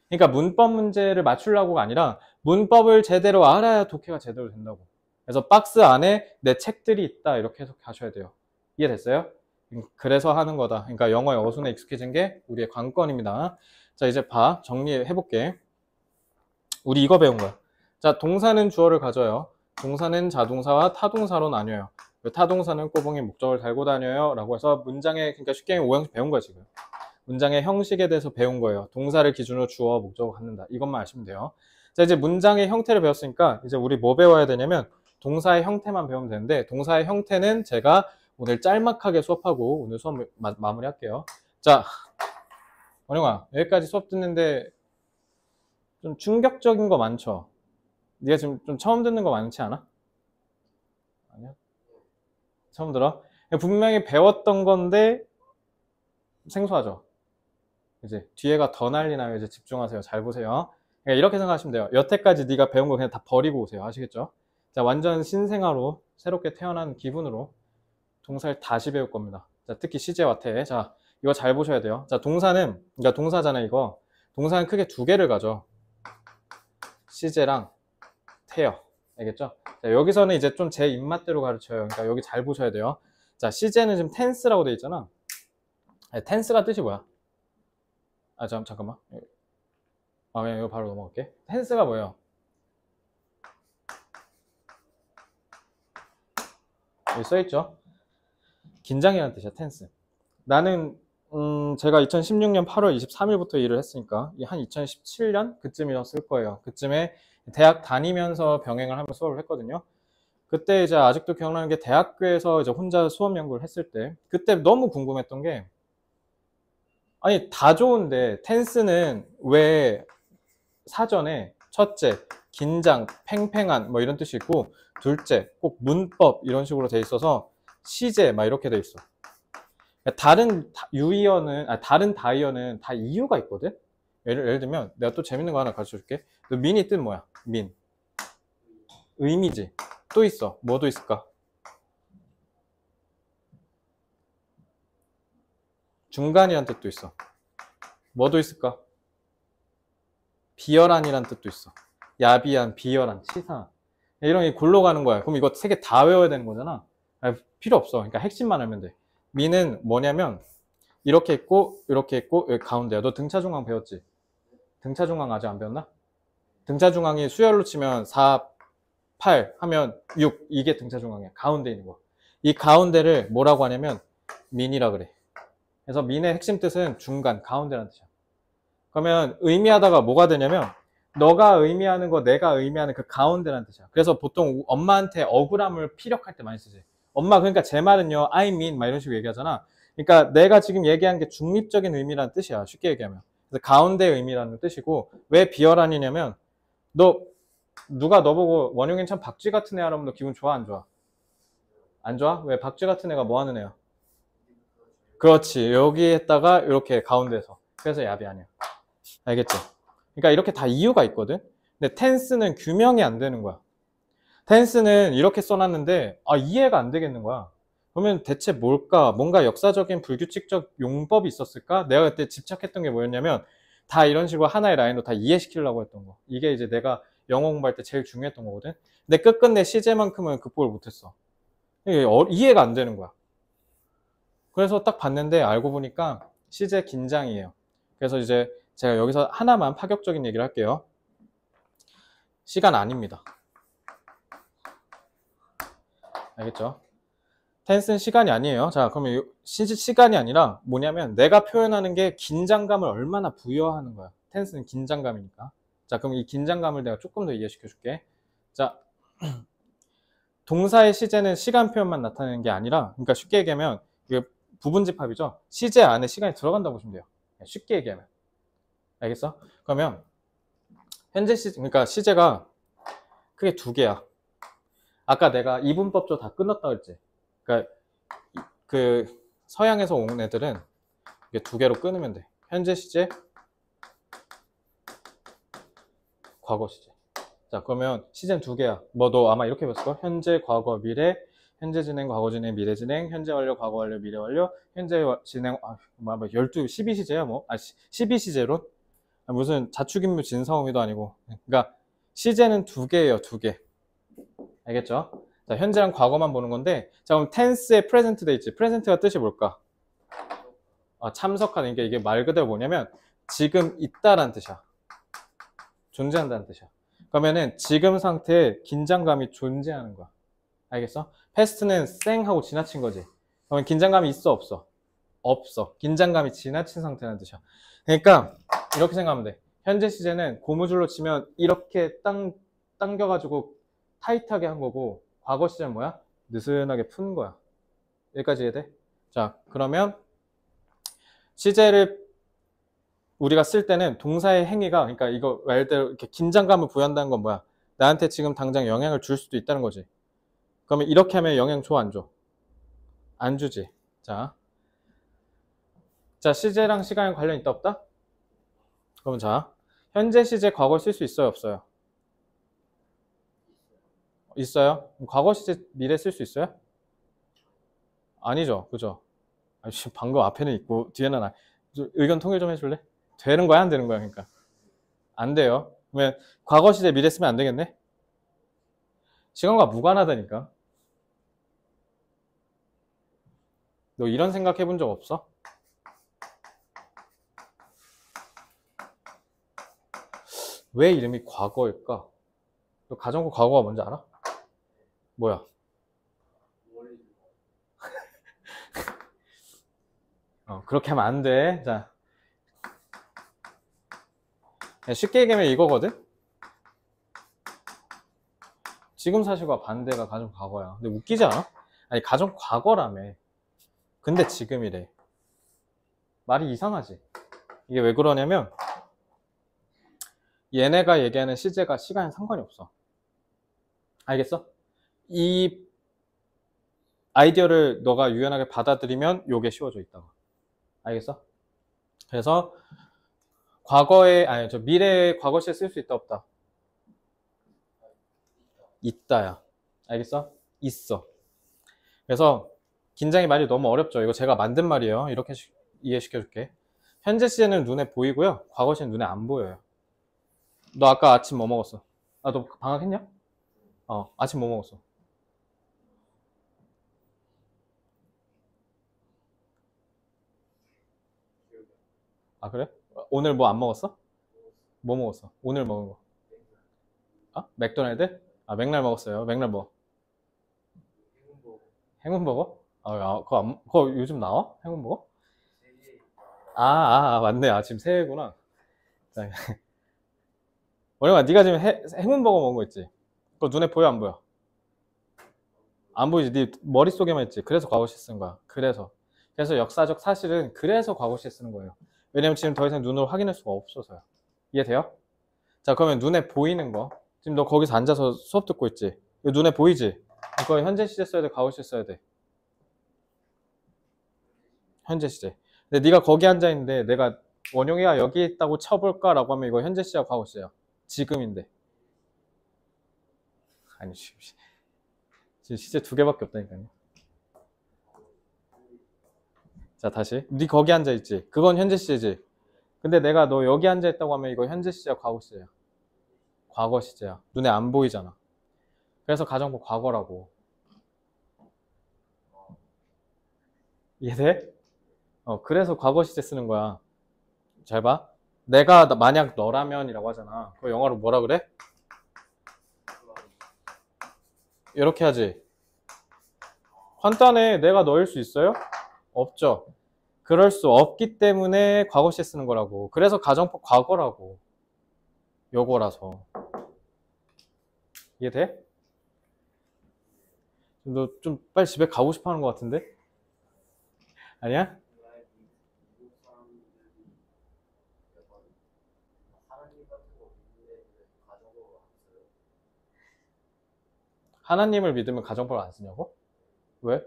그러니까 문법 문제를 맞추려고가 아니라 문법을 제대로 알아야 독해가 제대로 된다고. 그래서 박스 안에 내 책들이 있다. 이렇게 해석하셔야 돼요. 이해됐어요? 그래서 하는 거다. 그러니까 영어의 어순에 익숙해진 게 우리의 관건입니다. 자, 이제 봐. 정리해 볼게. 우리 이거 배운 거야. 자, 동사는 주어를 가져요. 동사는 자동사와 타동사로 나뉘어요. 그 타동사는 꼬봉이 목적을 달고 다녀요. 라고 해서 문장의, 그러니까 쉽게 오형식 배운 거야, 지금. 문장의 형식에 대해서 배운 거예요. 동사를 기준으로 주어, 목적을 갖는다. 이것만 아시면 돼요. 자, 이제 문장의 형태를 배웠으니까 이제 우리 뭐 배워야 되냐면 동사의 형태만 배우면 되는데 동사의 형태는 제가 오늘 짤막하게 수업하고 오늘 수업 마, 마무리할게요. 자, 원영아 여기까지 수업 듣는데 좀 충격적인 거 많죠? 네가 지금 좀 처음 듣는 거 많지 않아? 아니야? 처음 들어? 분명히 배웠던 건데 생소하죠? 이제 뒤에가 더 난리 나요. 이제 집중하세요. 잘 보세요. 그러니까 이렇게 생각하시면 돼요. 여태까지 네가 배운 거 그냥 다 버리고 오세요. 아시겠죠? 자, 완전 신생아로 새롭게 태어난 기분으로 동사를 다시 배울 겁니다. 자, 특히 시제와 태. 자, 이거 잘 보셔야 돼요. 자, 동사는, 그러니까 동사잖아요, 이거. 동사는 크게 두 개를 가져. 시제랑 태요. 알겠죠? 자, 여기서는 이제 좀 제 입맛대로 가르쳐요. 그러니까 여기 잘 보셔야 돼요. 자, 시제는 지금 텐스라고 돼 있잖아. 아니, 텐스가 뜻이 뭐야? 아, 잠, 잠깐만. 아, 그냥 이거 바로 넘어갈게. 텐스가 뭐예요? 여기 써있죠? 긴장이라는 뜻이야, 텐스. 나는, 음, 제가 2016년 8월 23일부터 일을 했으니까, 한 2017년? 그쯤이었을 거예요. 그쯤에 대학 다니면서 병행을 하면서 수업을 했거든요. 그때 이제 아직도 기억나는 게 대학교에서 이제 혼자 수업 연구를 했을 때, 그때 너무 궁금했던 게, 아니, 다 좋은데, 텐스는 왜 사전에 첫째, 긴장, 팽팽한, 뭐 이런 뜻이 있고, 둘째, 꼭 문법 이런 식으로 돼 있어서 시제 막 이렇게 돼 있어. 그러니까 다른 유이어는 아, 다른 다이어는 다 이유가 있거든. 예를, 예를 들면 내가 또 재밌는 거 하나 가르쳐 줄게. 너 민이 뜻 뭐야? 민. 의미지. 또 있어. 뭐도 있을까? 중간이란 뜻도 있어. 뭐도 있을까? 비열한이란 뜻도 있어. 야비한, 비열한, 치사한. 이런 게 골로 가는 거야. 그럼 이거 세 개 다 외워야 되는 거잖아. 아니, 필요 없어. 그러니까 핵심만 알면 돼. 미는 뭐냐면 이렇게 있고 이렇게 있고 여기 가운데야. 너 등차 중앙 배웠지? 등차 중앙 아직 안 배웠나? 등차 중앙이 수열로 치면 4, 8 하면 6 이게 등차 중앙이야. 가운데 있는 거. 이 가운데를 뭐라고 하냐면 민이라 그래. 그래서 민의 핵심 뜻은 중간, 가운데라는 뜻이야. 그러면 의미하다가 뭐가 되냐면 너가 의미하는 거, 내가 의미하는 그 가운데라는 뜻이야. 그래서 보통 엄마한테 억울함을 피력할 때 많이 쓰지. 엄마, 그러니까 제 말은요, I mean, 막 이런 식으로 얘기하잖아. 그러니까 내가 지금 얘기한 게 중립적인 의미라는 뜻이야. 쉽게 얘기하면. 그래서 가운데의 의미라는 뜻이고, 왜 비열한이냐면, 너, 누가 너보고 원용인 참 박쥐 같은 애 하라면 너 기분 좋아, 안 좋아? 안 좋아? 왜 박쥐 같은 애가 뭐 하는 애야? 그렇지. 여기에다가 이렇게 가운데서. 그래서 야비 아니야. 알겠죠? 그러니까 이렇게 다 이유가 있거든. 근데 텐스는 규명이 안 되는 거야. 텐스는 이렇게 써놨는데 아 이해가 안 되겠는 거야. 그러면 대체 뭘까? 뭔가 역사적인 불규칙적 용법이 있었을까? 내가 그때 집착했던 게 뭐였냐면 다 이런 식으로 하나의 라인으로 다 이해시키려고 했던 거. 이게 이제 내가 영어 공부할 때 제일 중요했던 거거든. 근데 끝끝내 시제만큼은 극복을 못했어. 이게 어, 이해가 안 되는 거야. 그래서 딱 봤는데 알고 보니까 시제 긴장이에요. 그래서 이제 제가 여기서 하나만 파격적인 얘기를 할게요. 시간 아닙니다. 알겠죠? 텐스는 시간이 아니에요. 자, 그러면 시, 시간이 아니라 뭐냐면 내가 표현하는 게 긴장감을 얼마나 부여하는 거야. 텐스는 긴장감이니까. 자, 그럼 이 긴장감을 내가 조금 더 이해시켜 줄게. 자, 동사의 시제는 시간 표현만 나타내는 게 아니라, 그러니까 쉽게 얘기하면 이게 부분집합이죠. 시제 안에 시간이 들어간다고 보시면 돼요. 쉽게 얘기하면. 알겠어? 그러면 현재 시, 그러니까 시제가 크게 두 개야. 아까 내가 이분법조 다 끝났다 그랬지. 그러니까 이- 그 서양에서 온 애들은 이게 두 개로 끊으면 돼. 현재 시제, 과거 시제. 자, 그러면 시제는 두 개야. 뭐 너 아마 이렇게 배웠을 걸? 현재, 과거, 미래, 현재 진행, 과거 진행, 미래 진행, 현재 완료, 과거 완료, 미래 완료, 현재 와- 진행, 아, 뭐, 뭐, 12, 12시제야, 뭐. 아, 12시제론? 아, 무슨 자축인무 진사오미도 아니고. 그러니까, 시제는 두 개예요, 두 개. 알겠죠? 자, 현재랑 과거만 보는 건데, 자, 그럼 tense의 present 돼 있지. present가 뜻이 뭘까? 아, 참석하는 게 이게 말 그대로 뭐냐면, 지금 있다라는 뜻이야. 존재한다는 뜻이야. 그러면은 지금 상태에 긴장감이 존재하는 거야. 알겠어? 패스트는 쌩 하고 지나친 거지. 그러면 긴장감이 있어 없어? 없어. 긴장감이 지나친 상태라는 뜻이야. 그러니까 이렇게 생각하면 돼. 현재 시제는 고무줄로 치면 이렇게 땅 당겨가지고 타이트하게 한 거고 과거 시제는 뭐야? 느슨하게 푸는 거야. 여기까지 이해돼? 자 그러면 시제를 우리가 쓸 때는 동사의 행위가 그러니까 이거 말대로 이렇게 긴장감을 부여한다는 건 뭐야? 나한테 지금 당장 영향을 줄 수도 있다는 거지. 그러면 이렇게 하면 영향 줘, 안 줘? 안 주지. 자. 자, 시제랑 시간에 관련 있다, 없다? 그럼 자. 현재 시제 과거 쓸 수 있어요, 없어요? 있어요? 과거 시제 미래 쓸 수 있어요? 아니죠. 그죠? 아니, 방금 앞에는 있고, 뒤에는 안. 저 의견 통일 좀 해줄래? 되는 거야, 안 되는 거야, 그러니까? 안 돼요. 그러면 과거 시제 미래 쓰면 안 되겠네? 시간과 무관하다니까. 너 이런 생각 해본 적 없어? 왜 이름이 과거일까? 너 가정부 과거가 뭔지 알아? 뭐야? 어, 그렇게 하면 안 돼. 자. 쉽게 얘기하면 이거거든? 지금 사실과 반대가 가정 과거야. 근데 웃기지 않아? 아니, 가정 과거라며. 근데 지금이래. 말이 이상하지? 이게 왜 그러냐면, 얘네가 얘기하는 시제가 시간에 상관이 없어. 알겠어? 이 아이디어를 너가 유연하게 받아들이면 요게 쉬워져 있다고. 알겠어? 그래서 과거에 아니 저 미래의 과거 시에 쓸 수 있다 없다. 있다야. 알겠어? 있어. 그래서 긴장이 말이 너무 어렵죠. 이거 제가 만든 말이에요. 이렇게 시- 이해시켜 줄게. 현재 시에는 눈에 보이고요. 과거 시에는 눈에 안 보여요. 너 아까 아침 뭐 먹었어? 아, 너 방학했냐? 어, 아침 뭐 먹었어? 아, 그래? 오늘 뭐 안 먹었어? 뭐 먹었어? 오늘 먹은 거. 아? 맥도날드? 아, 맥날 먹었어요. 맥날 뭐? 행운버거? 아, 아, 그거, 안- 그거 요즘 나와? 행운버거? 아, 아, 아, 맞네. 아, 지금 새해구나. 자, 원영아, 네가 지금 해, 행운버거 먹은 거 있지? 그거 눈에 보여, 안 보여? 안 보이지? 네 머릿속에만 있지? 그래서 과거시 쓴 거야. 그래서. 그래서 역사적 사실은 그래서 과거시에 쓰는 거예요. 왜냐면 지금 더 이상 눈으로 확인할 수가 없어서요. 이해돼요? 자, 그러면 눈에 보이는 거. 지금 너 거기서 앉아서 수업 듣고 있지? 이거 눈에 보이지? 이거 현재 시제 써야 돼, 과거 시제 써야 돼? 현재 시제. 근데 네가 거기 앉아 있는데 내가 원용이가 여기 있다고 쳐볼까 라고 하면 이거 현재 시제야, 과거 시제야? 지금인데. 아니. 지금 시제 두 개밖에 없다니까요. 자, 다시. 네 거기 앉아 있지? 그건 현재 시제지? 근데 내가 너 여기 앉아 있다고 하면 이거 현재 시제야, 과거 시제야? 과거 시제야. 눈에 안 보이잖아. 그래서 가정부 과거라고. 이해돼? 어, 그래서 과거 시제 쓰는 거야. 잘 봐. 내가 나- 만약 너라면 이라고 하잖아. 그거 영어로 뭐라 그래? 이렇게 하지. 간단해. 내가 너일 수 있어요? 없죠. 그럴 수 없기 때문에 과거시에 쓰는 거라고. 그래서 가정법 과거라고. 요거라서. 이해돼? 너 좀 빨리 집에 가고 싶어 하는 것 같은데? 아니야? 하나님을 믿으면 가정법을 안 쓰냐고? 왜?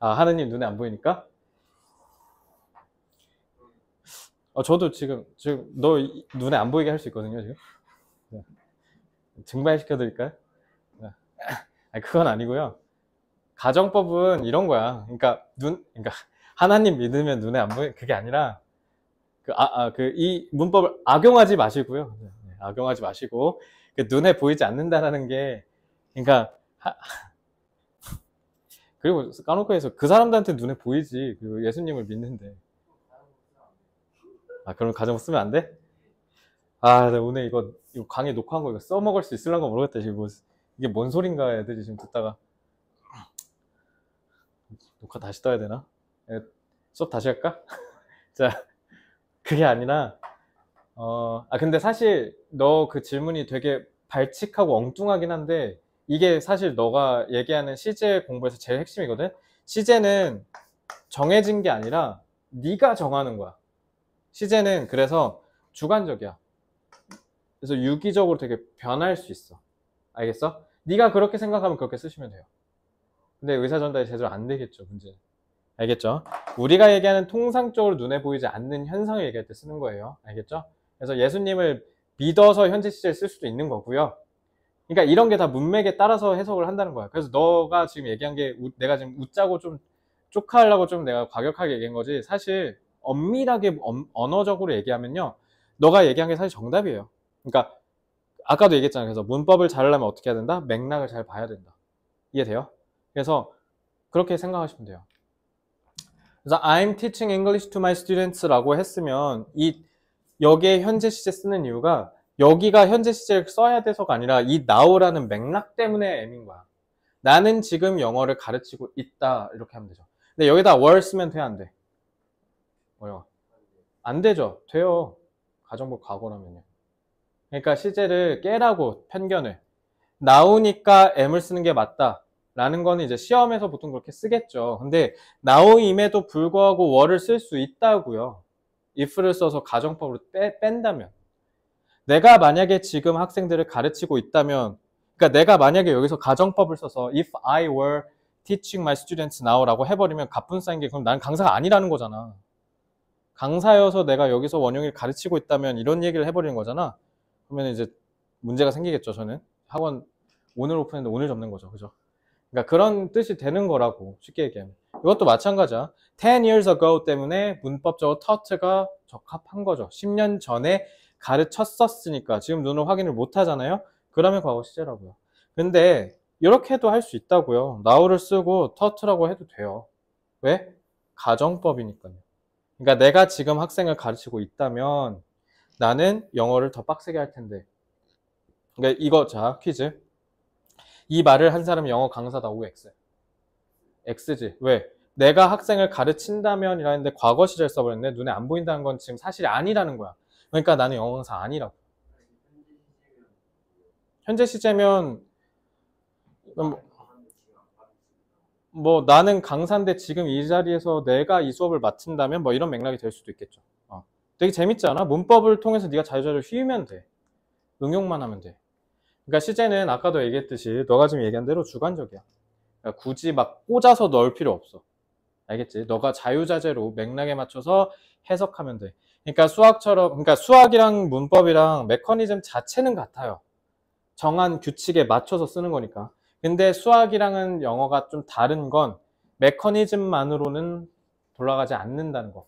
아, 하나님 눈에 안 보이니까? 어, 저도 지금, 지금, 너 눈에 안 보이게 할 수 있거든요, 지금. 네. 증발시켜 드릴까요? 네. 아니, 그건 아니고요. 가정법은 이런 거야. 그러니까, 눈, 그러니까, 하나님 믿으면 눈에 안 보이, 그게 아니라, 그, 아, 아, 그, 이 문법을 악용하지 마시고요. 네, 네 악용하지 마시고, 그 눈에 보이지 않는다라는 게, 그러니까, 하, 그리고 까놓고 해서 그 사람들한테 눈에 보이지. 그 예수님을 믿는데. 아, 그럼 가정 쓰면 안 돼? 아, 나 오늘 이거, 이거 강의 녹화한 거 이거 써먹을 수 있을란가 모르겠다. 지금 뭐, 이게 뭔 소린가 애들이 지금 듣다가. 녹화 다시 떠야 되나? 예, 수업 다시 할까? 자, 그게 아니라, 어, 아, 근데 사실 너 그 질문이 되게 발칙하고 엉뚱하긴 한데, 이게 사실 너가 얘기하는 시제 공부에서 제일 핵심이거든. 시제는 정해진 게 아니라 네가 정하는 거야. 시제는 그래서 주관적이야. 그래서 유기적으로 되게 변할 수 있어. 알겠어? 네가 그렇게 생각하면 그렇게 쓰시면 돼요. 근데 의사 전달이 제대로 안 되겠죠, 문제는. 알겠죠? 우리가 얘기하는 통상적으로 눈에 보이지 않는 현상을 얘기할 때 쓰는 거예요. 알겠죠? 그래서 예수님을 믿어서 현재 시제를 쓸 수도 있는 거고요. 그러니까 이런 게 다 문맥에 따라서 해석을 한다는 거야. 그래서 너가 지금 얘기한 게 내가 지금 웃자고 좀 쪽하려고 좀 내가 과격하게 얘기한 거지. 사실 엄밀하게 언어적으로 얘기하면요. 너가 얘기한 게 사실 정답이에요. 그러니까 아까도 얘기했잖아요. 그래서 문법을 잘하려면 어떻게 해야 된다? 맥락을 잘 봐야 된다. 이해돼요? 그래서 그렇게 생각하시면 돼요. 그래서 I'm teaching English to my students라고 했으면 이 여기에 현재 시제 쓰는 이유가 여기가 현재 시제를 써야 돼서가 아니라 이 now라는 맥락 때문에 M인 거야. 나는 지금 영어를 가르치고 있다. 이렇게 하면 되죠. 근데 여기다 were 쓰면 돼, 안 돼? 뭐요? 안 되죠. 돼요. 가정법 과거라면요. 그러니까 시제를 깨라고 편견을. 나오니까 M을 쓰는 게 맞다. 라는 거는 이제 시험에서 보통 그렇게 쓰겠죠. 근데 나오임에도 불구하고 were를 쓸수 있다고요. if를 써서 가정법으로 빼, 뺀다면. 내가 만약에 지금 학생들을 가르치고 있다면, 그러니까 내가 만약에 여기서 가정법을 써서 if I were teaching my students now라고 해버리면 가뿐싸인 게 그럼 난 강사가 아니라는 거잖아. 강사여서 내가 여기서 원영이를 가르치고 있다면 이런 얘기를 해버리는 거잖아. 그러면 이제 문제가 생기겠죠, 저는. 학원 오늘 오픈했는데 오늘 접는 거죠. 그죠? 그러니까 그런 뜻이 되는 거라고, 쉽게 얘기하면. 이것도 마찬가지야. 10 years ago 때문에 문법적으로 터트가 적합한 거죠. 10년 전에 가르쳤었으니까 지금 눈으로 확인을 못 하잖아요. 그러면 과거 시제라고요. 근데 이렇게도 할 수 있다고요. 나우를 쓰고 터트라고 해도 돼요. 왜? 가정법이니까요. 그러니까 내가 지금 학생을 가르치고 있다면 나는 영어를 더 빡세게 할 텐데. 그러니까 이거 자 퀴즈. 이 말을 한 사람이 영어 강사다 OX. X지. 왜? 내가 학생을 가르친다면 이라는데 과거 시절 써버렸네. 눈에 안 보인다는 건 지금 사실이 아니라는 거야. 그러니까 나는 영어 강사 아니라고. 현재 시제면 뭐, 뭐 나는 강사인데 지금 이 자리에서 내가 이 수업을 맡은다면 뭐 이런 맥락이 될 수도 있겠죠. 어. 되게 재밌지 않아? 문법을 통해서 네가 자유자재로 휘면 돼. 응용만 하면 돼. 그러니까 시제는 아까도 얘기했듯이 너가 지금 얘기한 대로 주관적이야. 그러니까 굳이 막 꽂아서 넣을 필요 없어. 알겠지? 너가 자유자재로 맥락에 맞춰서 해석하면 돼. 그러니까 수학처럼, 그러니까 수학이랑 문법이랑 메커니즘 자체는 같아요. 정한 규칙에 맞춰서 쓰는 거니까. 근데 수학이랑은 영어가 좀 다른 건 메커니즘만으로는 돌아가지 않는다는 거.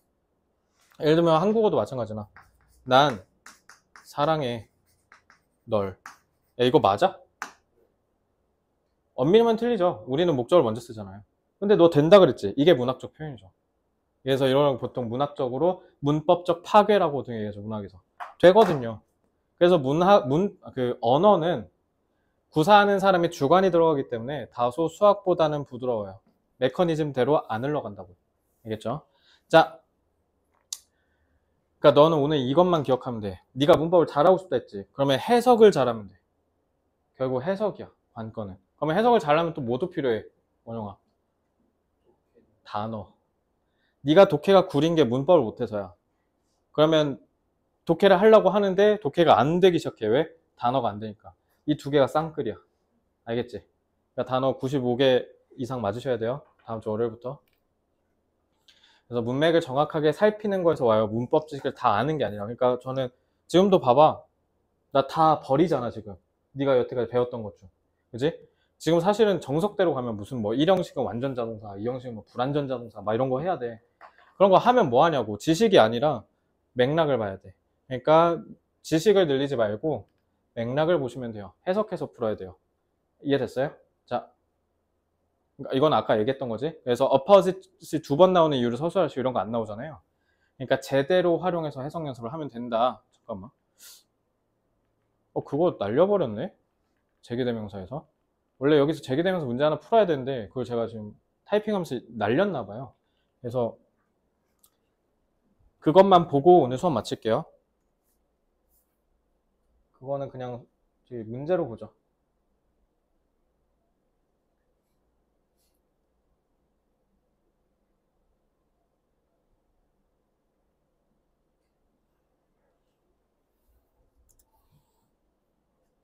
예를 들면 한국어도 마찬가지나. 난 사랑해 널. 야, 이거 맞아? 엄밀히만 틀리죠. 우리는 목적을 먼저 쓰잖아요. 근데 너 된다 그랬지. 이게 문학적 표현이죠. 그래서 이런 보통 문학적으로 문법적 파괴라고 등 얘기하죠, 문학에서. 되거든요. 그래서 문학, 문, 그 언어는 구사하는 사람의 주관이 들어가기 때문에 다소 수학보다는 부드러워요. 메커니즘대로 안 흘러간다고. 알겠죠? 자. 그러니까 너는 오늘 이것만 기억하면 돼. 네가 문법을 잘하고 싶다 했지. 그러면 해석을 잘하면 돼. 결국 해석이야. 관건은. 그러면 해석을 잘하면 또 뭐도 필요해. 원영아. 단어. 네가 독해가 구린 게 문법을 못해서야. 그러면 독해를 하려고 하는데 독해가 안 되기 시작해. 왜? 단어가 안 되니까. 이 두 개가 쌍끌이야. 알겠지? 그러니까 단어 95개 이상 맞으셔야 돼요. 다음 주 월요일부터. 그래서 문맥을 정확하게 살피는 거에서 와요. 문법 지식을 다 아는 게 아니라. 그러니까 저는 지금도 봐봐. 나 다 버리잖아, 지금. 네가 여태까지 배웠던 것 중. 그지? 지금 사실은 정석대로 가면 무슨 뭐 1형식은 완전 자동사, 2형식은 뭐 불완전 자동사, 막 이런 거 해야 돼. 그런 거 하면 뭐 하냐고. 지식이 아니라 맥락을 봐야 돼. 그러니까 지식을 늘리지 말고 맥락을 보시면 돼요. 해석해서 풀어야 돼요. 이해됐어요? 자, 그러니까 이건 아까 얘기했던 거지. 그래서 opposite이 두 번 나오는 이유를 서술하시고 이런 거 안 나오잖아요. 그러니까 제대로 활용해서 해석 연습을 하면 된다. 잠깐만. 어, 그거 날려버렸네? 제기대명사에서. 원래 여기서 제기대명사 문제 하나 풀어야 되는데 그걸 제가 지금 타이핑하면서 날렸나 봐요. 그래서 그것만 보고 오늘 수업 마칠게요. 그거는 그냥 문제로 보죠.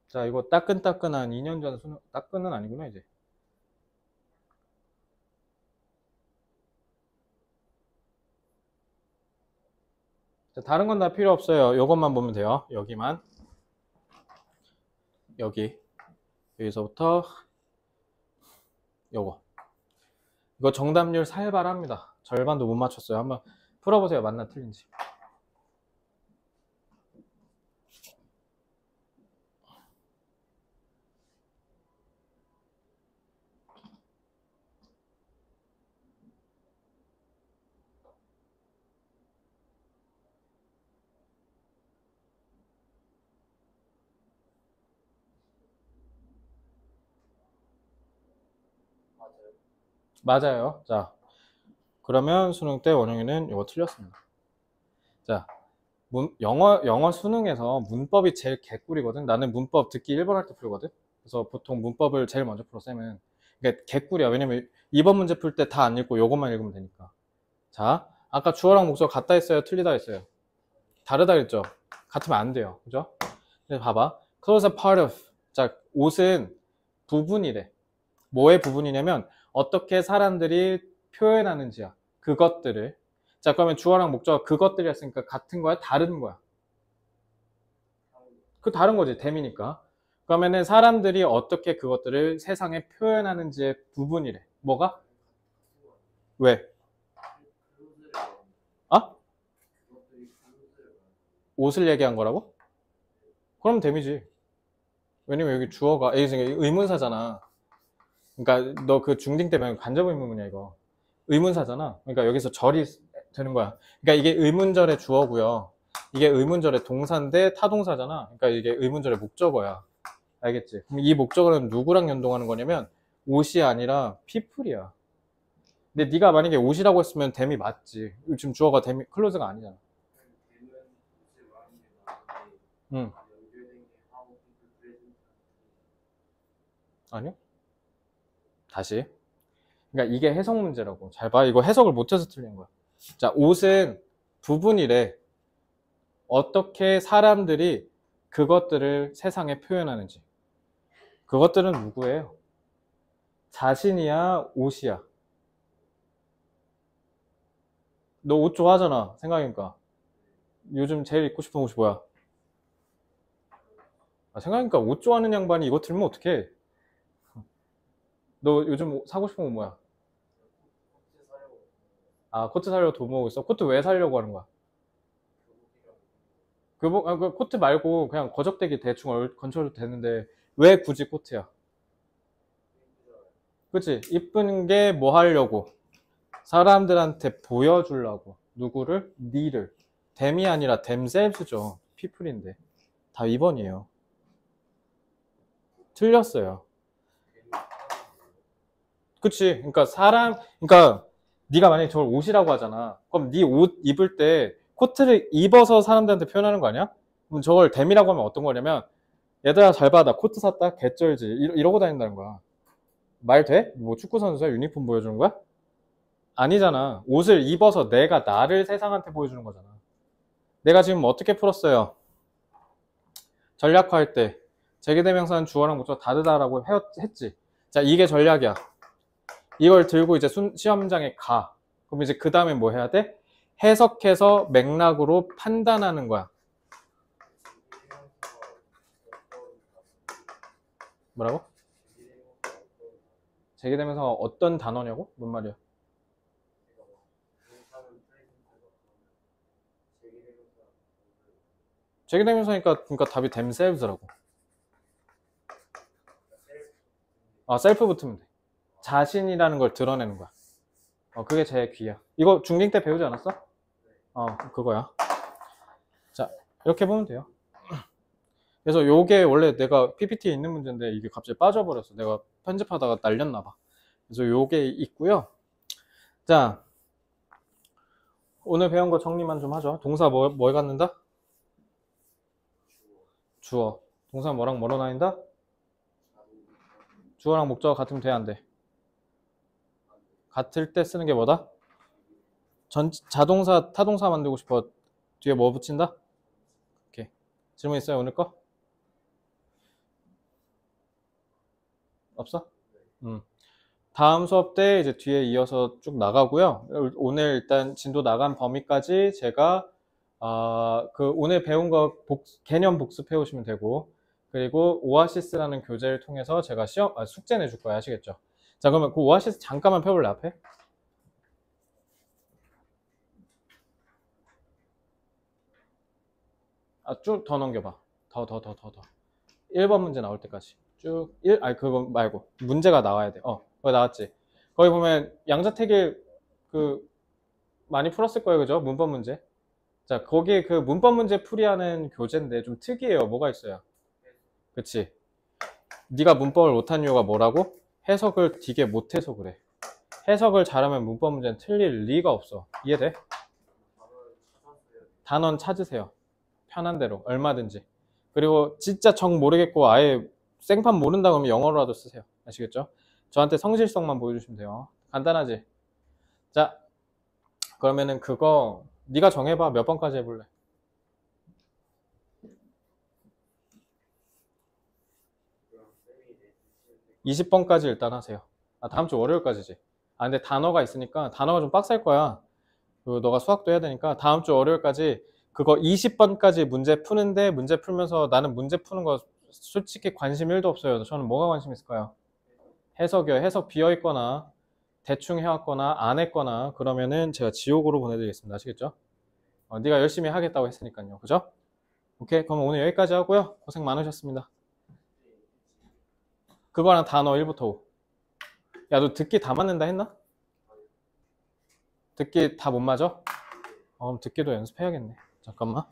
자, 이거 따끈따끈한 2년 전 수능, 따끈은 아니구나, 이제. 자, 다른 건 다 필요 없어요. 이것만 보면 돼요. 여기만. 여기. 여기서부터 요거. 이거 정답률 살발합니다. 절반도 못 맞췄어요. 한번 풀어보세요. 맞나 틀린지. 맞아요. 자, 그러면 수능 때 원영이는 이거 틀렸습니다. 자, 문, 영어, 영어 수능에서 문법이 제일 개꿀이거든. 나는 문법 듣기 1번 할 때 풀거든. 그래서 보통 문법을 제일 먼저 풀어, 쌤은. 그러니까 개꿀이야. 왜냐면 2번 문제 풀 때 다 안 읽고 요것만 읽으면 되니까. 자, 아까 주어랑 목적 같다 했어요? 틀리다 했어요? 다르다 했죠? 같으면 안 돼요. 그죠? 근데 봐봐. close a part of. 자, 옷은 부분이래. 뭐의 부분이냐면 어떻게 사람들이 표현하는지야. 그것들을. 자, 그러면 주어랑 목적어 그것들이었으니까 같은 거야? 다른 거야? 그 다른 거지. 댐이니까. 그러면은 사람들이 어떻게 그것들을 세상에 표현하는지의 부분이래. 뭐가? 왜? 아? 옷을 얘기한 거라고? 그럼 댐이지. 왜냐면 여기 주어가 의문사잖아. 그러니까 너 그 중딩 때 배운 간접 의문문이야 이거. 의문사잖아. 그러니까 여기서 절이 되는 거야. 그러니까 이게 의문절의 주어고요. 이게 의문절의 동사인데 타동사잖아. 그러니까 이게 의문절의 목적어야. 알겠지? 그럼 이 목적어는 누구랑 연동하는 거냐면 옷이 아니라 피플이야. 근데 네가 만약에 옷이라고 했으면 댐이 맞지. 지금 주어가 댐이 클로즈가 아니잖아. 응. 아니요? 다시. 그러니까 이게 해석 문제라고. 잘 봐. 이거 해석을 못해서 틀린 거야. 자, 옷은 부분이래. 어떻게 사람들이 그것들을 세상에 표현하는지. 그것들은 누구예요? 자신이야, 옷이야. 너 옷 좋아하잖아, 생각해니까. 요즘 제일 입고 싶은 옷이 뭐야? 아, 생각해니까 옷 좋아하는 양반이 이거 들면 어떡해? 너 요즘 사고 싶은 거 뭐야? 아, 코트 사려고 돈 모으고 있어? 코트 왜 사려고 하는 거야? 그, 뭐, 아, 그 코트 말고 그냥 거적대기 대충 얼, 걸쳐도 되는데 왜 굳이 코트야? 그치? 이쁜 게 뭐 하려고? 사람들한테 보여주려고. 누구를? 니를. 댐이 아니라 댐셀스죠. 피플인데. 다 2번이에요. 틀렸어요. 그치. 그러니까 사람, 그러니까 네가 만약에 저걸 옷이라고 하잖아. 그럼 네 옷 입을 때 코트를 입어서 사람들한테 표현하는 거 아니야? 그럼 저걸 댐이라고 하면 어떤 거냐면 얘들아 잘 봐. 나 코트 샀다. 개쩔지. 이러, 고 다닌다는 거야. 말 돼? 뭐 축구 선수야? 유니폼 보여주는 거야? 아니잖아. 옷을 입어서 내가 나를 세상한테 보여주는 거잖아. 내가 지금 어떻게 풀었어요? 전략화할 때 제기대명사는 주어랑 목적 다르다라고 해- 했지. 자, 이게 전략이야. 이걸 들고 이제 순- 시험장에 가. 그럼 이제 그 다음에 뭐 해야 돼? 해석해서 맥락으로 판단하는 거야. 뭐라고? 제기대명사가 어떤 단어냐고? 뭔 말이야? 제기대명사니까 그러니까 답이 themselves라고. 아, 셀프 붙으면 돼. 자신이라는 걸 드러내는 거야. 어, 그게 제일 귀야. 이거 중딩 때 배우지 않았어? 어, 그거야. 자, 이렇게 보면 돼요. 그래서 요게 원래 내가 PPT에 있는 문제인데 이게 갑자기 빠져버렸어. 내가 편집하다가 날렸나 봐. 그래서 요게 있고요. 자, 오늘 배운 거 정리만 좀 하죠. 동사 뭐, 뭐 갖는다? 주어. 동사 뭐랑 뭐로 나뉜다? 주어랑 목적어 같으면 돼, 안 돼? 같을 때 쓰는 게 뭐다? 전, 자동사, 타동사 만들고 싶어. 뒤에 뭐 붙인다? 오케이. 질문 있어요, 오늘 거? 없어? 음. 다음 수업 때 이제 뒤에 이어서 쭉 나가고요. 오늘 일단 진도 나간 범위까지 제가 아, 그 오늘 배운 거 복- 개념 복습해 오시면 되고 그리고 오아시스라는 교재를 통해서 제가 시험 아, 숙제 내줄 거예요. 아시겠죠? 자, 그러면 그 오아시스 잠깐만 펴볼래 앞에? 아, 쭉 더 넘겨봐. 더, 더, 더, 더, 더. 1번 문제 나올 때까지. 쭉, 1, 아니, 그거 말고. 문제가 나와야 돼. 어, 거기 나왔지. 거기 보면 양자택일 그, 많이 풀었을 거예요. 그죠? 문법 문제. 자, 거기 그 문법 문제 풀이하는 교재인데 좀 특이해요. 뭐가 있어요? 그치? 네가 문법을 못한 이유가 뭐라고? 해석을 되게 못해서 그래. 해석을 잘하면 문법 문제는 틀릴 리가 없어. 이해돼? 단원 찾으세요. 편한 대로 얼마든지. 그리고 진짜 정 모르겠고 아예 생판 모른다 그러면 영어로라도 쓰세요. 아시겠죠? 저한테 성실성만 보여주시면 돼요. 간단하지? 자, 그러면은 그거 네가 정해봐. 몇 번까지 해볼래? 20번까지 일단 하세요. 아, 다음 주 월요일까지지. 아, 근데 단어가 있으니까 단어가 좀 빡셀 거야. 그 너가 수학도 해야 되니까 다음 주 월요일까지 그거 20번까지 문제 푸는데 문제 풀면서 나는 문제 푸는 거 솔직히 관심 1도 없어요. 저는 뭐가 관심 있을까요? 해석이요. 해석 비어 있거나 대충 해왔거나 안 했거나 그러면은 제가 지옥으로 보내드리겠습니다. 아시겠죠? 어, 네가 열심히 하겠다고 했으니까요. 그죠? 오케이. 그럼 오늘 여기까지 하고요. 고생 많으셨습니다. 그거랑 단어 1부터 5. 야, 너 듣기 다 맞는다 했나? 듣기 다 못 맞아? 어, 그럼 듣기도 연습해야겠네. 잠깐만.